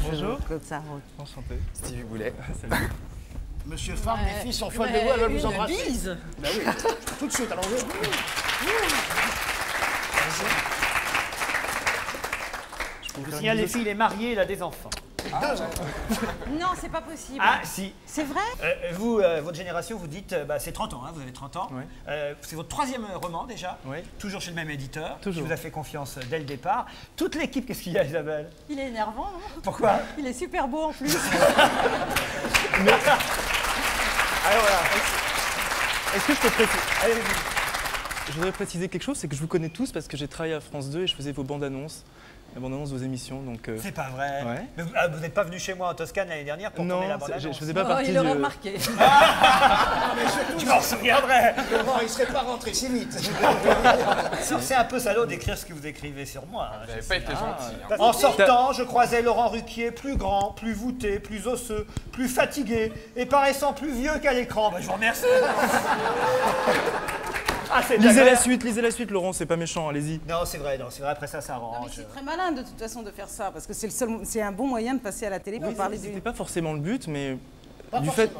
Bonjour. Claude Sarraute. Enchanté. Stevie Boulet. Monsieur Farm, les filles sont folles de vous, elles veulent vous une embrasser. bise. Bah oui, tout de suite, allons-y. Je vous signale, les filles, il est marié, il a des enfants. Non, c'est pas possible. Ah, si. C'est vrai? Euh, vous, euh, votre génération, vous dites, euh, bah, c'est 30 ans, hein, vous avez 30 ans. Euh, c'est votre troisième euh, roman déjà, toujours chez le même éditeur, Toujours. qui vous a fait confiance euh, dès le départ. Toute l'équipe, qu'est-ce qu'il y a Isabelle? Il est énervant. hein Pourquoi? Il est super beau en plus. [LAUGHS] Alors voilà. Est-ce que je peux préciser Je voudrais préciser quelque chose, c'est que je vous connais tous parce que j'ai travaillé à France 2 et je faisais vos bandes annonces, la annonce de vos émissions. Donc, euh, C'est pas vrai. Ouais. Mais vous ah, vous n'êtes pas venu chez moi en Toscane l'année dernière pour Non, tourner la c'est- bande je- je faisais pas Oh, partie il aurait du- remarqué. [LAUGHS] Je m'en souviendrai. Laurent, il serait pas rentré si vite. [LAUGHS] C'est un peu salaud d'écrire ce que vous écrivez sur moi. hein, Vous n'avez pas été gentil. hein. En sortant, je croisais Laurent Ruquier plus grand, plus voûté, plus osseux, plus fatigué et paraissant plus vieux qu'à l'écran. Bah, je vous remercie. [LAUGHS] Ah, c'est Lisez la suite, lisez la suite, Laurent, c'est pas méchant, allez-y. Non, c'est vrai, non, c'est vrai. Après ça, ça Non, mais arrange. c'est très malin de toute façon de faire ça, parce que c'est le seul, c'est un bon moyen de passer à la télé pour parler C'était pas forcément le but, mais Pas du forcément. fait.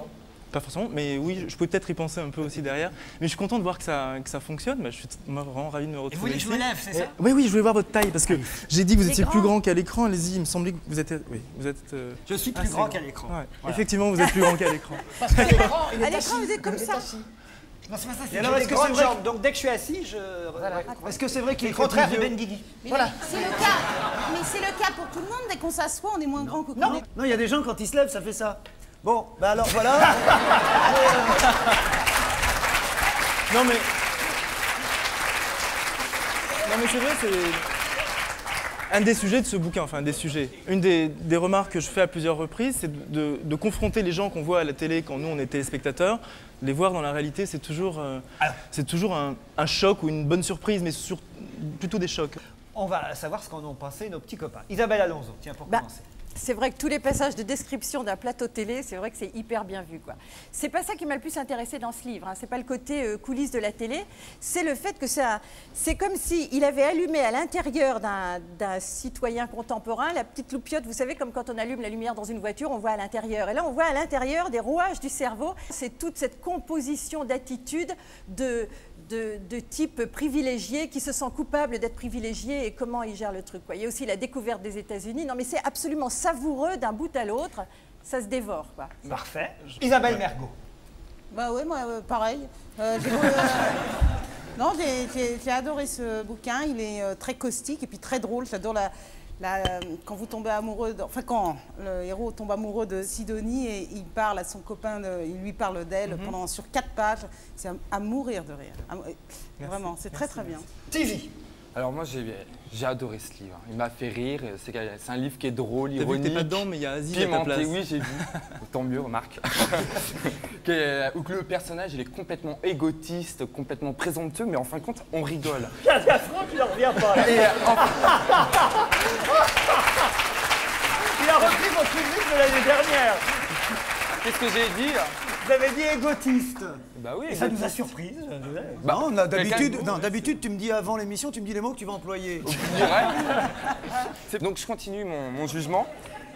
Pas forcément, mais oui, je pouvais peut-être y penser un peu aussi derrière. Mais je suis content de voir que ça, que ça fonctionne. Bah, je suis vraiment ravi de me retrouver. voulez que je me lève, c'est ça Et- Oui, oui, je voulais voir votre taille parce que j'ai dit que vous étiez plus grand. qu'à l'écran. Allez-y, il me semblait que vous êtes. Oui, vous êtes. euh, Je suis plus grand qu'à l'écran. Ouais. Voilà. Effectivement, vous êtes plus grand qu'à l'écran. Parce qu'à l'écran, il est À l'écran, vous êtes comme ça. Non, c'est pas ça. C'est alors, alors, est-ce des que c'est grandes vrai jambes. Donc, dès que je suis assis, je. Est-ce que c'est vrai qu'il est contraire de Ben Guigui. Mais c'est le cas. Mais c'est le cas pour tout le monde. Dès qu'on s'assoit, on est moins grand que quand on est- Non, il y a des gens, quand ils se lèvent, ça fait ça. Bon, bah alors voilà. [LAUGHS] Non mais. Non mais c'est vrai, c'est. Un des sujets de ce bouquin, enfin un des sujets. Une des, des remarques que je fais à plusieurs reprises, c'est de, de confronter les gens qu'on voit à la télé quand nous on est téléspectateurs, les voir dans la réalité, c'est toujours, euh, c'est toujours un, un choc ou une bonne surprise, mais sur, plutôt des chocs. On va savoir ce qu'en ont pensé nos petits copains. Isabelle Alonso, tiens, pour Bah, commencer. C'est vrai que tous les passages de description d'un plateau télé, c'est vrai que c'est hyper bien vu. quoi. C'est pas ça qui m'a le plus intéressé dans ce livre. Hein. C'est pas le côté euh, coulisses de la télé. C'est le fait que ça, c'est comme si avait allumé à l'intérieur d'un d'un citoyen contemporain la petite loupiote. Vous savez, comme quand on allume la lumière dans une voiture, on voit à l'intérieur. Et là, on voit à l'intérieur des rouages du cerveau. C'est toute cette composition d'attitudes de de, de type privilégié qui se sent coupable d'être privilégié et comment il gère le truc. quoi. Il y a aussi la découverte des États-Unis. Non, mais c'est absolument savoureux d'un bout à l'autre. Ça se dévore. Quoi. Parfait. Isabelle Mergot. Bah oui, moi, euh, pareil. Euh, [LAUGHS] j'ai- euh, non, j'ai- adoré ce bouquin. Il est très caustique et puis très drôle. J'adore la, la- euh, quand vous tombez amoureux, de- enfin quand le héros tombe amoureux de Sidonie et il parle à son copain, de- il lui parle d'elle Mhm. pendant sur quatre pages. C'est à, à mourir de rire. À- vraiment, c'est très très bien. TV. Alors moi j'ai j'ai adoré ce livre. Il m'a fait rire. C'est un livre qui est drôle, T'as vu que ironique. t'es pas dedans, mais il y a Aziz à ta pimenté. place. Oui, j'ai vu. [LAUGHS] Tant mieux, remarque. [LAUGHS] Que- Où que le personnage il est complètement égotiste, complètement présomptueux, mais en fin de compte on rigole. A Franck, il n'en revient pas. là. Et, euh, [LAUGHS] Il a repris votre public de l'année dernière. Qu'est-ce que j'ai dit Vous avez dit égotiste. Bah oui. Et ça nous a égotiste. surpris. Bah, non, d'habitude, non, d'habitude, tu me dis avant l'émission, tu me dis les mots que tu vas employer. Donc je continue mon, mon jugement.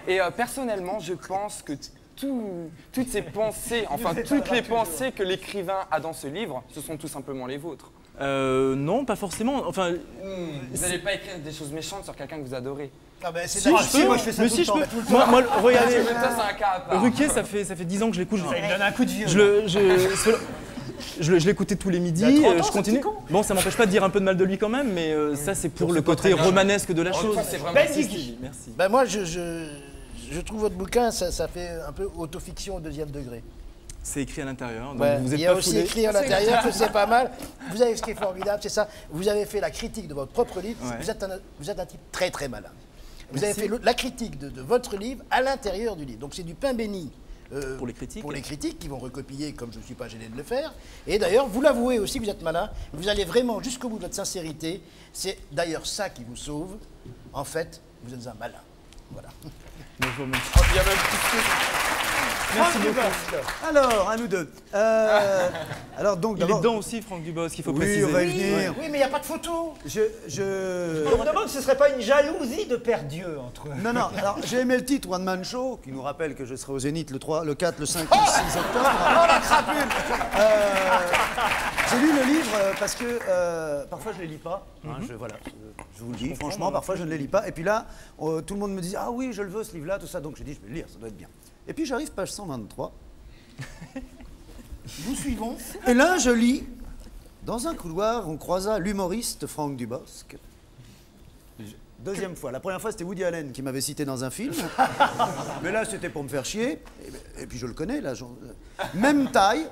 Et euh, personnellement, je pense que tout- toutes ces pensées, [LAUGHS] enfin toutes les pensées que l'écrivain a dans ce livre, ce sont tout simplement les vôtres. Euh, non, pas forcément. Enfin, Vous n'allez pas écrire des choses méchantes sur quelqu'un que vous adorez. Ah c'est Si, je peux, moi, je fais ça mais tout si le je peux. mais tout le Moi, temps. moi, regardez. Même toi, c'est un cas à part. Ruquier, ça fait, ça fait 10 ans que je l'écoute. Je, Ça, il me donne un coup de vieux. je le- je- je l'écoutais tous les midis, Il y a 30 euh, ans, je continue. petit con. Bon, ça m'empêche pas de dire un peu de mal de lui quand même, mais euh, ça, c'est pour le côté romanesque de la chose. c'est vraiment Ben. Merci. Ben moi, je, je, je trouve votre bouquin, ça, ça fait un peu autofiction au deuxième degré. C'est écrit à l'intérieur, donc Ouais, vous il y a pas aussi foulé. écrit à l'intérieur que [LAUGHS] c'est pas mal. Vous avez ce qui est formidable, c'est ça. Vous avez fait la critique de votre propre livre. Ouais. Vous, êtes un, vous êtes un type très très malin. Vous Merci. avez fait le- la critique de, de votre livre à l'intérieur du livre. Donc c'est du pain béni. euh, Pour les critiques. Pour les critiques qui vont recopier comme je ne suis pas gêné de le faire. Et d'ailleurs, vous l'avouez aussi, vous êtes malin. Vous allez vraiment jusqu'au bout de votre sincérité. C'est d'ailleurs ça qui vous sauve. En fait, vous êtes un malin. Voilà. Mais Franck. Alors, à nous deux. Euh, alors, donc, Il est dedans aussi, Franck Dubosc, il faut Oui, préciser. on va y venir. Oui, mais il n'y a pas de photo. Je. je... On me demande si ce serait pas une jalousie de père Dieu entre eux. Non, non, alors j'ai aimé le titre One Man Show, qui nous rappelle que je serai au Zénith le 3, le 4, le 5, le 6 octobre. Oh la crapule Euh, j'ai lu le livre euh, parce que euh, parfois je ne les lis pas. hein, je, voilà, je, je vous le dis, franchement, parfois je ne les lis pas. Et puis là, euh, tout le monde me dit Ah oui, je le veux ce livre-là, tout ça. Donc j'ai dit Je vais le lire, ça doit être bien. Et puis j'arrive, page 123. [LAUGHS] Nous suivons. Et là, je lis Dans un couloir, on croisa l'humoriste Franck Dubosc. Deuxième fois. La première fois, c'était Woody Allen qui m'avait cité dans un film. [LAUGHS] Mais là, c'était pour me faire chier. Et, et puis, je le connais, là. Même taille,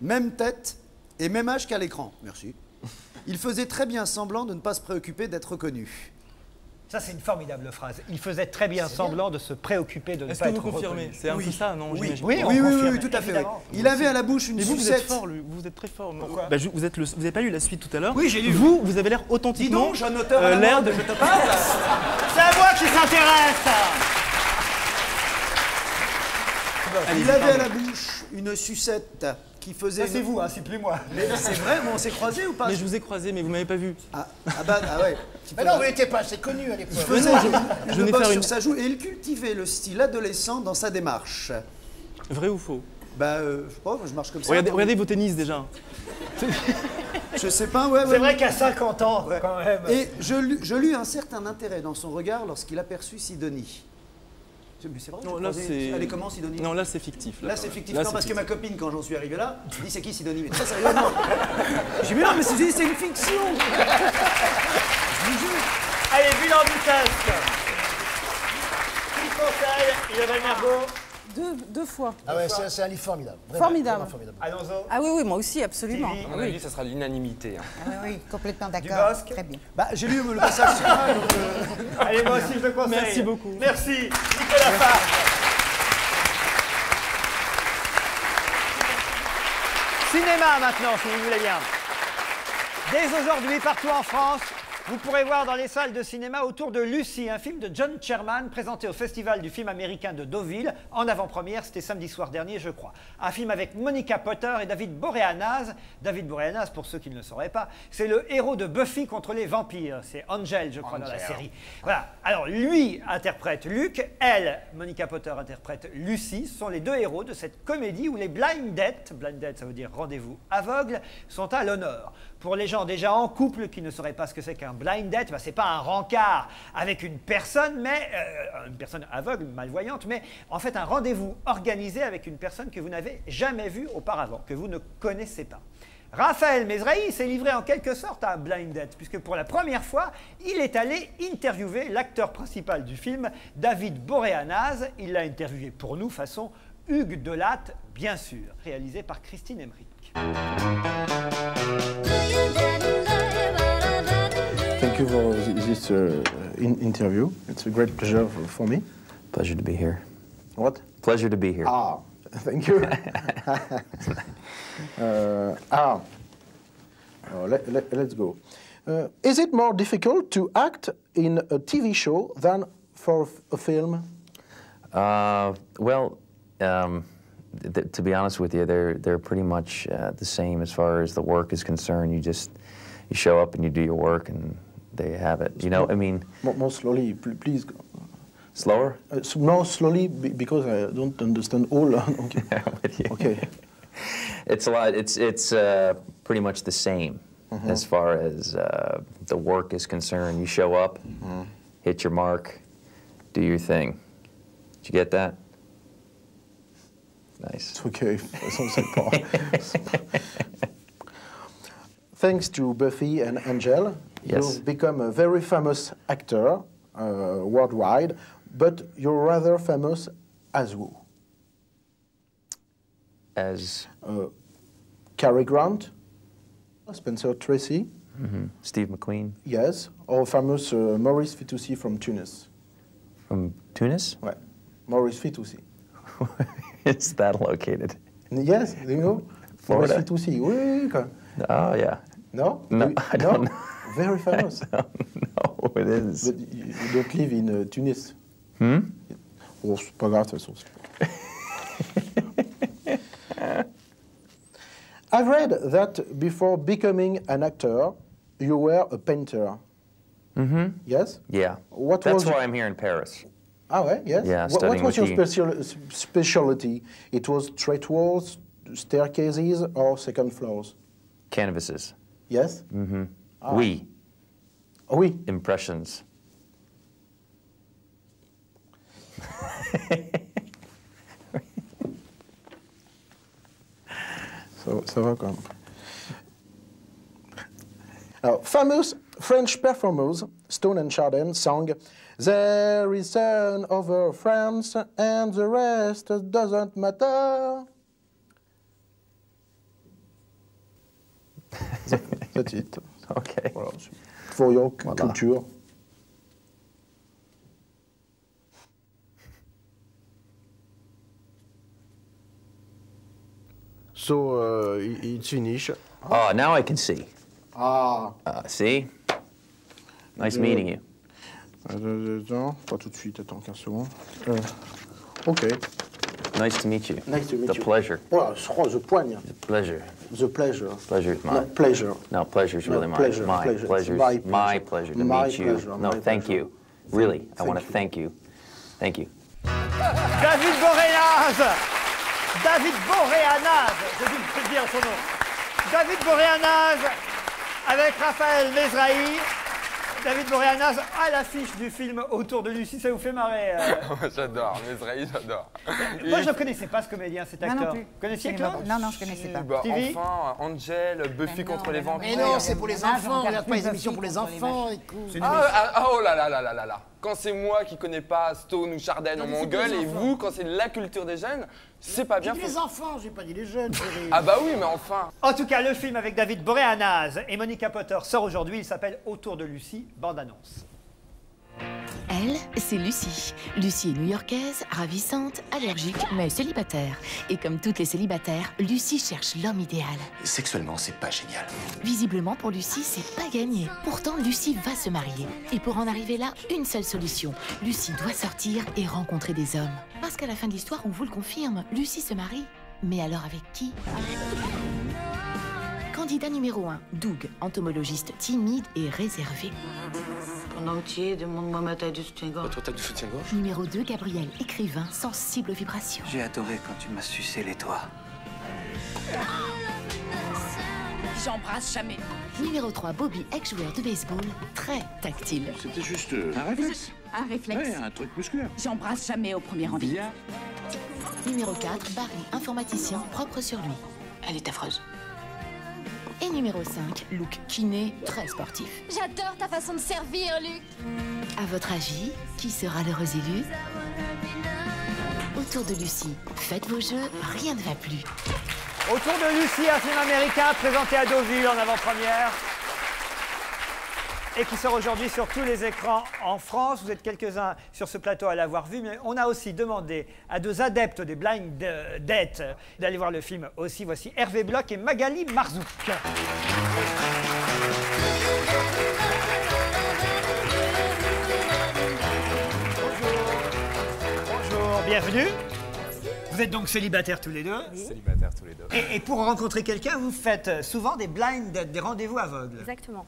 même tête et même âge qu'à l'écran. Merci. Il faisait très bien semblant de ne pas se préoccuper d'être reconnu. Ça, c'est une formidable phrase. Il faisait très bien semblant de se préoccuper de ne Est-ce pas que être vous confirmez? C'est un Oui. peu ça, non Oui, oui, oui, oui, tout à fait. Il avait à la bouche une Mais vous, vous êtes fort, lui. Vous êtes très fort. Pourquoi? Bah, je- vous êtes le- vous n'avez pas lu la suite tout à l'heure? Oui, j'ai lu. Vous, vous avez l'air Dis authentiquement. donc, jeune auteur euh, la l'air de. je te parle. [LAUGHS] C'est à moi qui s'intéresse Il avait à la bouche une sucette qui faisait. Ça, c'est une- vous, hein, c'est plus moi. Mais c'est vrai, mais on s'est croisés ou pas Mais je vous ai croisé, mais vous m'avez pas vu. ah, ah bah, ah ouais. [LAUGHS] Mais non, vous n'étiez pas assez connu à l'époque. Non, une, je- je une bosse faire sur une- sa joue et il cultivait le style adolescent dans sa démarche. Vrai ou faux? Bah, euh, je sais pas, je marche comme ça. regardez, vos tennis déjà. [LAUGHS] Je sais pas, ouais, ouais. C'est vrai qu'à 50 ans, quand même. Et je, je lus un certain intérêt dans son regard lorsqu'il aperçut Sidonie. Mais c'est vrai, Non, là c'est. Elle est comment Sidonie Non, là c'est fictif. Là, c'est fictif. Là, non, parce que fictif. ma copine, quand j'en suis arrivé là, je dis c'est qui Sidonie? Mais très sérieusement. [LAUGHS] J'ai dit, mais non, mais c'est c'est une fiction. [LAUGHS] Je vous jure. Allez, bilan du casque. Qui conseille Isabelle Margot? Deux, deux fois. Ah ouais, c'est un livre formidable. Vraiment, Formidable. vraiment formidable. Alonso. Ah oui, oui, moi aussi, absolument. Sylvie. À mon avis, ça sera l'unanimité. hein. Ah oui, oui, complètement d'accord. Très bien. Bah, j'ai lu le passage sur moi, donc, euh, [LAUGHS] Allez, moi aussi, je le conseille. Merci beaucoup. Merci. Nicolas Farge. Cinéma maintenant, si vous voulez bien. Dès aujourd'hui, partout en France, Vous pourrez voir dans les salles de cinéma autour de Lucie, un film de John Sherman présenté au Festival du film américain de Deauville en avant-première, c'était samedi soir dernier je crois. Un film avec Monica Potter et David Boreanaz. David Boreanaz, pour ceux qui ne le sauraient pas, c'est le héros de Buffy contre les vampires. C'est Angel, je crois, dans la série. Voilà. Alors lui interprète Luke, elle, Monica Potter interprète Lucie. Ce sont les deux héros de cette comédie où les blind dates, blind date ça veut dire rendez-vous aveugle, sont à l'honneur. Pour les gens déjà en couple qui ne sauraient pas ce que c'est qu'un blind date, bah, c'est pas un rencard avec une personne, mais euh, une personne aveugle, malvoyante, mais en fait un rendez-vous organisé avec une personne que vous n'avez jamais vue auparavant, que vous ne connaissez pas. Raphaël Mesrahi s'est livré en quelque sorte à un blind date, puisque pour la première fois, il est allé interviewer l'acteur principal du film, David Boreanaz. Il l'a interviewé pour nous, façon Hugues Delatte, bien sûr, réalisé par Christine Emmerich. Thank you for this uh, in- interview. It's a great pleasure for, me. Pleasure to be here. What? Pleasure to be here. Ah, thank you. [LAUGHS] uh, ah, uh, let, let, let's go. Uh, is it more difficult to act in a TV show than for a film? Uh, well, um, to be honest with you, they're they're pretty much uh, the same as far as the work is concerned. You just you show up and you do your work, and there you have it. You know, I mean, More, more slowly, please. go. slower. Uh, s- more slowly because I don't understand all. [LAUGHS] [LAUGHS] okay. okay. [LAUGHS] It's a lot. It's it's uh, pretty much the same Mhm. as far as uh, the work is concerned. You show up, hit your mark, do your thing. Did you get that? Nice. It's okay. Ça, on sait. Thanks to Buffy and Angel, Yes. you've become a very famous actor uh, worldwide, but you're rather famous as who? As Uh, Cary Grant, Spencer Tracy, mhm, Steve McQueen yes, or famous uh, Maurice Fitoussi from Tunis. from Tunis. Ouais, Maurice Fitoussi. [LAUGHS] [LAUGHS] Is that located? Yes, you know? Florida. Oh yeah. No? No, [LAUGHS] I don't know. Very famous. no, it is. But you, you don't live in uh, Tunis. Hmm? Oh, c'est pas grave. [LAUGHS] I've read that before becoming an actor, you were a painter. Mm-hmm. Yes? Yeah. What That's why I'm here in Paris. Ah ouais, yes? Yeah, What, what was your special, specialty? It was straight walls, staircases, or second floors? Canvases. Yes? Mm-hmm. Ah. Oui. Oui. Impressions. Ça, ça va. Alors, famous French performers, Stone and Chardin, sang There is sun over France and the rest doesn't matter. That's it. Okay. Voilà, for your Voilà. culture. So uh, it's finished. Oh, now I can see. Ah. Uh, see? Nice meeting you. Euh, Attends, pas tout de suite, attends 15 secondes. Euh, ok. Nice to meet you. Nice to meet the you. pleasure. Voilà, je crois, the poigne. Pleasure. The pleasure. Pleasure is No, mine. pleasure. No, pleasure's No, really mine. pleasure, my pleasure. pleasure's My my pleasure. pleasure to My meet you. pleasure, no, my thank pleasure. you. Really, I Thank want to you. thank you. Thank you. David Boréanaz David Boréanaz J'ai dû le dire son nom. David Boréanaz avec Raphaël Mesrahi. David Boréanaz à l'affiche du film Autour de Lucie. Ça vous fait marrer euh [LAUGHS] Moi, j'adore, Mesrahi, j'adore. Moi, je ne connaissais pas ce comédien, cet Moi non acteur. plus. Vous connaissiez Claude. Non, non, je connaissais pas. Bah, enfin, Angel, Buffy contre les vampires. Mais non, c'est pour les Ah, enfants. regarde Regarde pas les émissions pour les enfants. écoute. Ah, ah, ah, oh là là là là là là Quand c'est moi qui connais pas Stone ou Chardin, on m'engueule et vous, quand c'est la culture des jeunes, c'est pas J'ai bien dit les enfants, j'ai pas dit les jeunes. chérie. Ah bah oui, mais enfin. En tout cas, le film avec David Boréanaz et Monica Potter sort aujourd'hui. Il s'appelle Autour de Lucie, bande-annonce. C'est Lucie. Lucie est new-yorkaise, ravissante, allergique, mais célibataire. Et comme toutes les célibataires, Lucie cherche l'homme idéal. Sexuellement, c'est pas génial. Visiblement, pour Lucie, c'est pas gagné. Pourtant, Lucie va se marier. Et pour en arriver là, une seule solution. Lucie doit sortir et rencontrer des hommes. Parce qu'à la fin de l'histoire, on vous le confirme, Lucie se marie. Mais alors avec qui? Candidat numéro 1, Doug, entomologiste timide et réservé. Ton entier, demande-moi ma taille de soutien-gorge. Votre taille de soutien-gorge Numéro 2, Gabriel, écrivain, sensible aux vibrations. J'ai adoré quand tu m'as sucé les doigts. J'embrasse jamais. Numéro 3, Bobby, ex-joueur de baseball, très tactile. C'était juste euh, un réflexe. Un réflexe. Ouais, un truc musculaire. J'embrasse jamais au premier rendez-vous. Bien. Numéro 4, Barry, informaticien, propre sur lui. Elle est affreuse. Et numéro 5, Luke, kiné, très sportif. J'adore ta façon de servir, Luc. À votre avis, qui sera l'heureux élu Autour de Lucie, faites vos jeux, rien ne va plus. Autour de Lucie, un film américain présenté à Deauville en avant-première et qui sort aujourd'hui sur tous les écrans en France. Vous êtes quelques-uns sur ce plateau à l'avoir vu, mais on a aussi demandé à deux adeptes des blind dates d'aller voir le film aussi. Voici Hervé Bloch et Magali Marzouk. Bonjour, bienvenue. Vous êtes donc célibataires tous les deux Célibataires tous les deux. et, et pour rencontrer quelqu'un, vous faites souvent des blind dates, des rendez-vous aveugles. Exactement.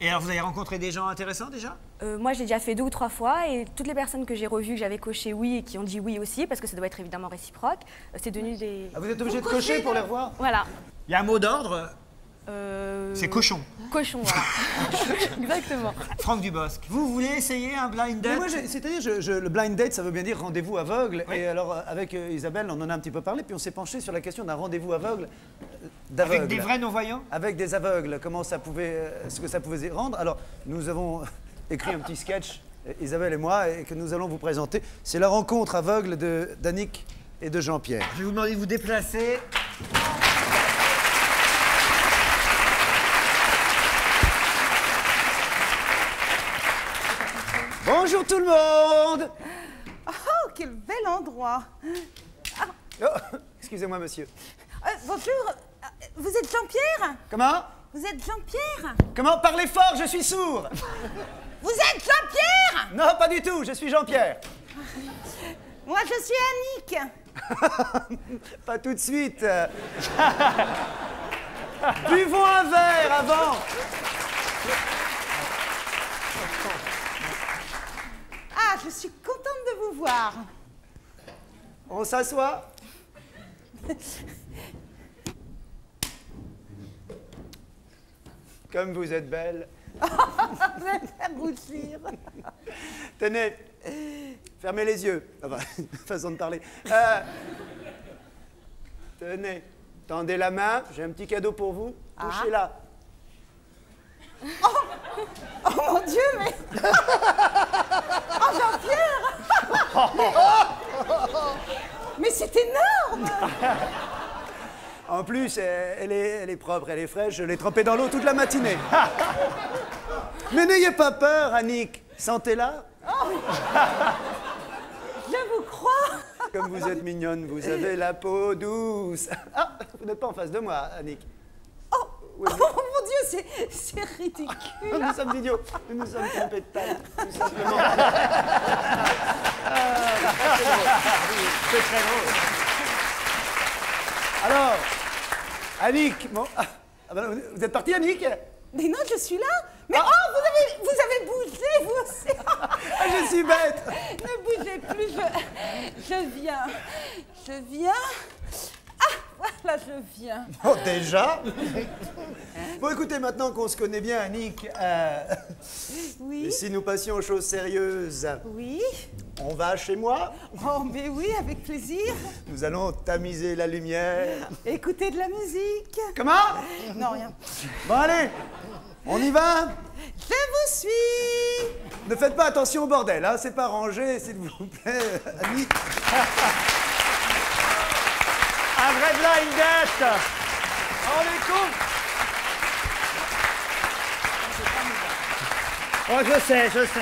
Et alors, vous avez rencontré des gens intéressants déjà? Euh, moi, j'ai déjà fait deux ou trois fois et toutes les personnes que j'ai revues, que j'avais coché oui et qui ont dit oui aussi, parce que ça doit être évidemment réciproque, euh, c'est devenu des. Ah, vous êtes obligé de cocher pour les revoir? Voilà. Il y a un mot d'ordre, Euh, c'est cochon. Cochon, voilà. [LAUGHS] Exactement. Franck Dubosc, vous voulez essayer un blind date c'est-à-dire, je- je- le blind date, ça veut bien dire rendez-vous aveugle. Et alors, euh, avec euh, Isabelle, on en a un petit peu parlé, puis on s'est penché sur la question d'un rendez-vous aveugle. d'aveugle. Avec des vrais non-voyants Avec des aveugles, comment ça pouvait, euh, ce que ça pouvait rendre. Alors, nous avons écrit un petit sketch, Isabelle et moi, et que nous allons vous présenter. C'est la rencontre aveugle de d'Annick et de Jean-Pierre. Je vais vous demander de vous déplacer. Bonjour tout le monde. Oh, quel bel endroit. Oh, Excusez-moi, monsieur. Euh, Bonjour, vous êtes Jean-Pierre? Comment? Vous êtes Jean-Pierre? Comment Parlez fort, je suis sourd. Vous êtes Jean-Pierre? Non, pas du tout, je suis Jean-Pierre. Moi, je suis Annick. [LAUGHS] Pas tout de suite. [LAUGHS] Buvons un verre avant. Ah, je suis contente de vous voir On s'assoit Comme vous êtes belle. Rougir [LAUGHS] Tenez, fermez les yeux. Enfin, [LAUGHS] façon de parler. Euh, tenez, tendez la main, j'ai un petit cadeau pour vous. Touchez-la. Oh mon Dieu, mais Oh [LAUGHS] Jean-Pierre Mais c'est énorme En plus, elle elle est, elle est propre, elle est fraîche, je l'ai trempée dans l'eau toute la matinée. [LAUGHS] Mais n'ayez pas peur, Annick. Sentez-la. Oh, Je vous crois Comme vous êtes mignonne, vous avez la peau douce. Ah, vous n'êtes pas en face de moi, Annick. Oh, oh mon Dieu, c'est, c'est ridicule [LAUGHS] Nous sommes idiots. Nous nous sommes trompés de taille, tout simplement. C'est très drôle. Alors, Annick, bon, ah, ah ben, vous êtes parti, Annick? Mais non, je suis là Mais oh, vous avez, vous avez bougé, vous aussi [LAUGHS] Ah, je suis bête Ne bougez plus, je, je viens. Je viens. Voilà, je viens. Oh, déjà [LAUGHS] Bon, écoutez, maintenant qu'on se connaît bien, Annick, euh, Oui. si nous passions aux choses sérieuses, Oui. on va chez moi, Oh, mais oui, avec plaisir. nous allons tamiser la lumière. Écoutez de la musique. Comment? Non, rien. Bon, allez, on y va Je vous suis. Ne faites pas attention au bordel, hein, c'est pas rangé, s'il vous plaît, Annick. [LAUGHS] Date On est con Oh, je sais, je sais.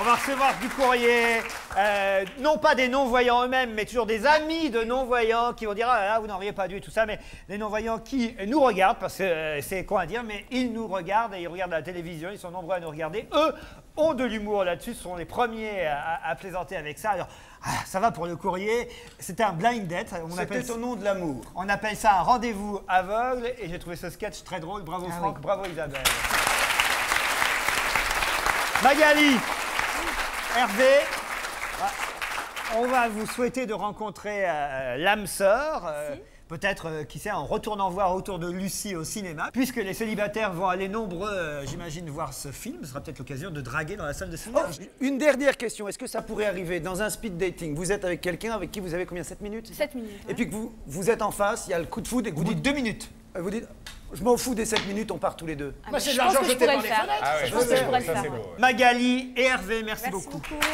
On va recevoir du courrier, euh, non pas des non-voyants eux-mêmes, mais toujours des amis de non-voyants qui vont dire Ah là, là, vous n'auriez pas dû et tout ça, mais des non-voyants qui nous regardent, parce que euh, c'est quoi à dire, mais ils nous regardent et ils regardent la télévision, ils sont nombreux à nous regarder. Eux ont de l'humour là-dessus, ce sont les premiers à, à plaisanter avec ça. Alors, ah, ça va pour le courrier. C'était un blind date. On C'était appelle- au nom de l'amour. On appelle ça un rendez-vous aveugle et j'ai trouvé ce sketch très drôle. Bravo Ah Franck, bravo Isabelle. Magali, Hervé, on va vous souhaiter de rencontrer euh, l'âme sœur. euh, Peut-être, euh, qui sait, en retournant voir autour de Lucie au cinéma. Puisque les célibataires vont aller nombreux, euh, j'imagine, voir ce film, ce sera peut-être l'occasion de draguer dans la salle de cinéma. Oh, une dernière question. Est-ce que ça pourrait arriver dans un speed dating? Vous êtes avec quelqu'un avec qui vous avez combien? 7 minutes? 7 minutes. Et puis que vous, vous êtes en face, il y a le coup de foudre et que vous dites 2 minutes. Vous dites Je m'en fous des 7 minutes, on part tous les deux. Ah, mais c'est de je pense l'argent que je jeté pourrais par le les faire. fenêtres. Ah ouais, Je pense que je pourrais le faire. Magali et Hervé, merci, Merci beaucoup. beaucoup.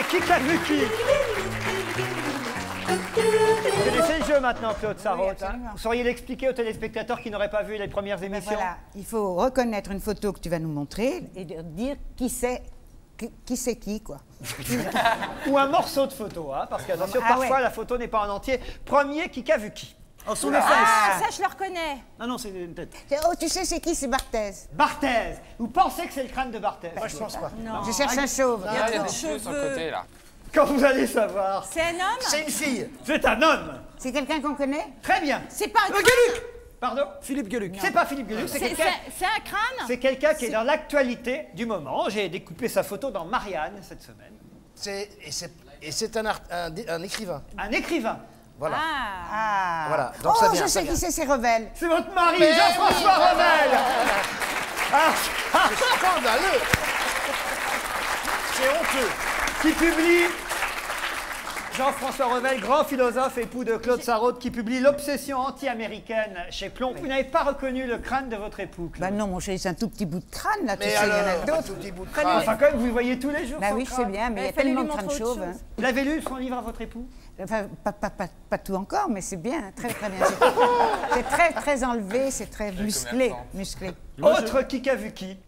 Allez, qui a vu qui Vous connaissez le jeu maintenant, Claude Sarraute. hein absolument. Vous sauriez l'expliquer aux téléspectateurs qui n'auraient pas vu les premières émissions Ben Voilà, il faut reconnaître une photo que tu vas nous montrer et de- dire qui c'est qui, qui c'est qui, quoi. [LAUGHS] Ou un morceau de photo, hein, parce qu'attention, Ah parfois ouais. la photo n'est pas en entier. Premier qui a vu qui Son Ah, ça, je le reconnais. Non, non, c'est une tête. Oh, tu sais, c'est qui C'est Barthez? Barthez. Vous pensez que c'est le crâne de Barthez? Moi, je pense pas. Non. Je cherche un chauve. Ah, il y a des trop de cheveux sur le cheveux. côté là. Quand vous allez savoir, C'est un homme C'est une fille. c'est un homme. C'est quelqu'un qu'on connaît? Très bien. C'est pas un crâne Pardon? Philippe Gueluc. C'est pas Philippe Gueluc, c'est quelqu'un. c'est- un crâne? C'est quelqu'un qui est dans l'actualité du moment. J'ai découpé sa photo dans Marianne cette semaine. C'est et c'est et c'est un, art- un, un écrivain. Un écrivain. Voilà. Ah. Ah. Voilà, donc oh, ça vient, je ça sais qui c'est, c'est Revel. C'est votre mari, Jean-François oui. Revel [LAUGHS] Ah, C'est scandaleux. C'est honteux. qui publie Jean-François Revel, grand philosophe, époux de Claude Sarraute, qui publie L'obsession anti-américaine chez Plomb. Vous n'avez pas reconnu le crâne de votre époux, Claude Bah non, mon chéri, c'est un tout petit bout de crâne, là, tu Mais sais, il y en a d'autres. tout petit bout de Enfin, crâne. quand même, vous le voyez tous les jours. Bah son oui, je sais bien, mais il y a tellement de crânes chauves. hein. Vous l'avez lu, son livre à votre époux? Enfin, pas, pas- pas- pas tout encore, mais c'est bien, très très bien. C'est- très très enlevé, c'est très musclé, musclé. Autre qui a vu qui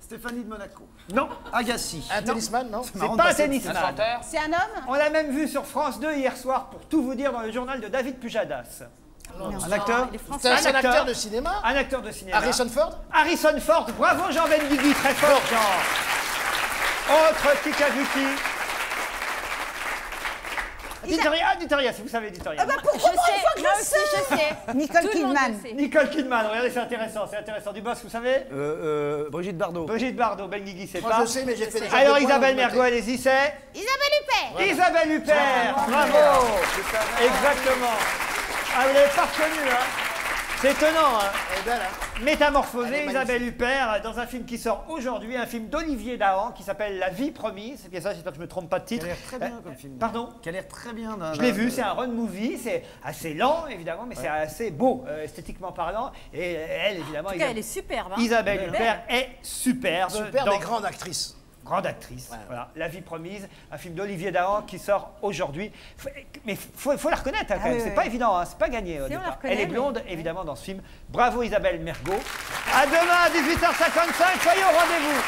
Stéphanie de Monaco. Non, Agassi. Un tennisman, non c'est pas un tennisman. C'est un homme On l'a même vu sur France 2 hier soir, pour tout vous dire, dans le journal de David Pujadas. Un acteur. C'est un, Un acteur acteur. de cinéma Un acteur de cinéma. Harrison Ford Harrison Ford, bravo Jean Benguigui, très fort Jean. Autre qui a vu qui Dites rien, dites rien si vous savez, dites rien. Je sais, moi aussi je sais. [LAUGHS] Nicole Tout le monde Kidman. Nicole Kidman, regardez, c'est intéressant, c'est intéressant. Du boss, vous savez Euh, euh, Brigitte Bardot. Brigitte Bardot, Benguigui, c'est Moi, pas. je sais, mais j'ai fait déjà Alors Isabelle. Mergo, allez-y, c'est Isabelle Huppert Isabelle Huppert, bravo Exactement. Ah, vous l'avez pas reconnu, hein C'est étonnant, hein Elle est belle, est Isabelle Huppert, dans un film qui sort aujourd'hui, un film d'Olivier Dahan qui s'appelle La vie promise. C'est bien ça, j'espère que je me trompe pas de Qui a titre. l'air très bien Euh, comme film. Pardon Qui a l'air très bien. d'un- Je l'ai vu, c'est un run movie, c'est assez lent évidemment, mais c'est assez beau, euh, esthétiquement parlant. Et elle, évidemment, En tout cas, elle est superbe. hein. Isabelle Huppert est superbe. Super, dans- mais grande actrice. Grande actrice, voilà. La vie promise, un film d'Olivier Dahan qui sort aujourd'hui. Mais faut, faut la reconnaître hein, quand Ah même, oui, c'est oui. pas évident, hein, c'est pas gagné au départ. Elle est mais- blonde évidemment dans ce film. Bravo Isabelle Mergot. À demain à 18h55, soyez au rendez-vous.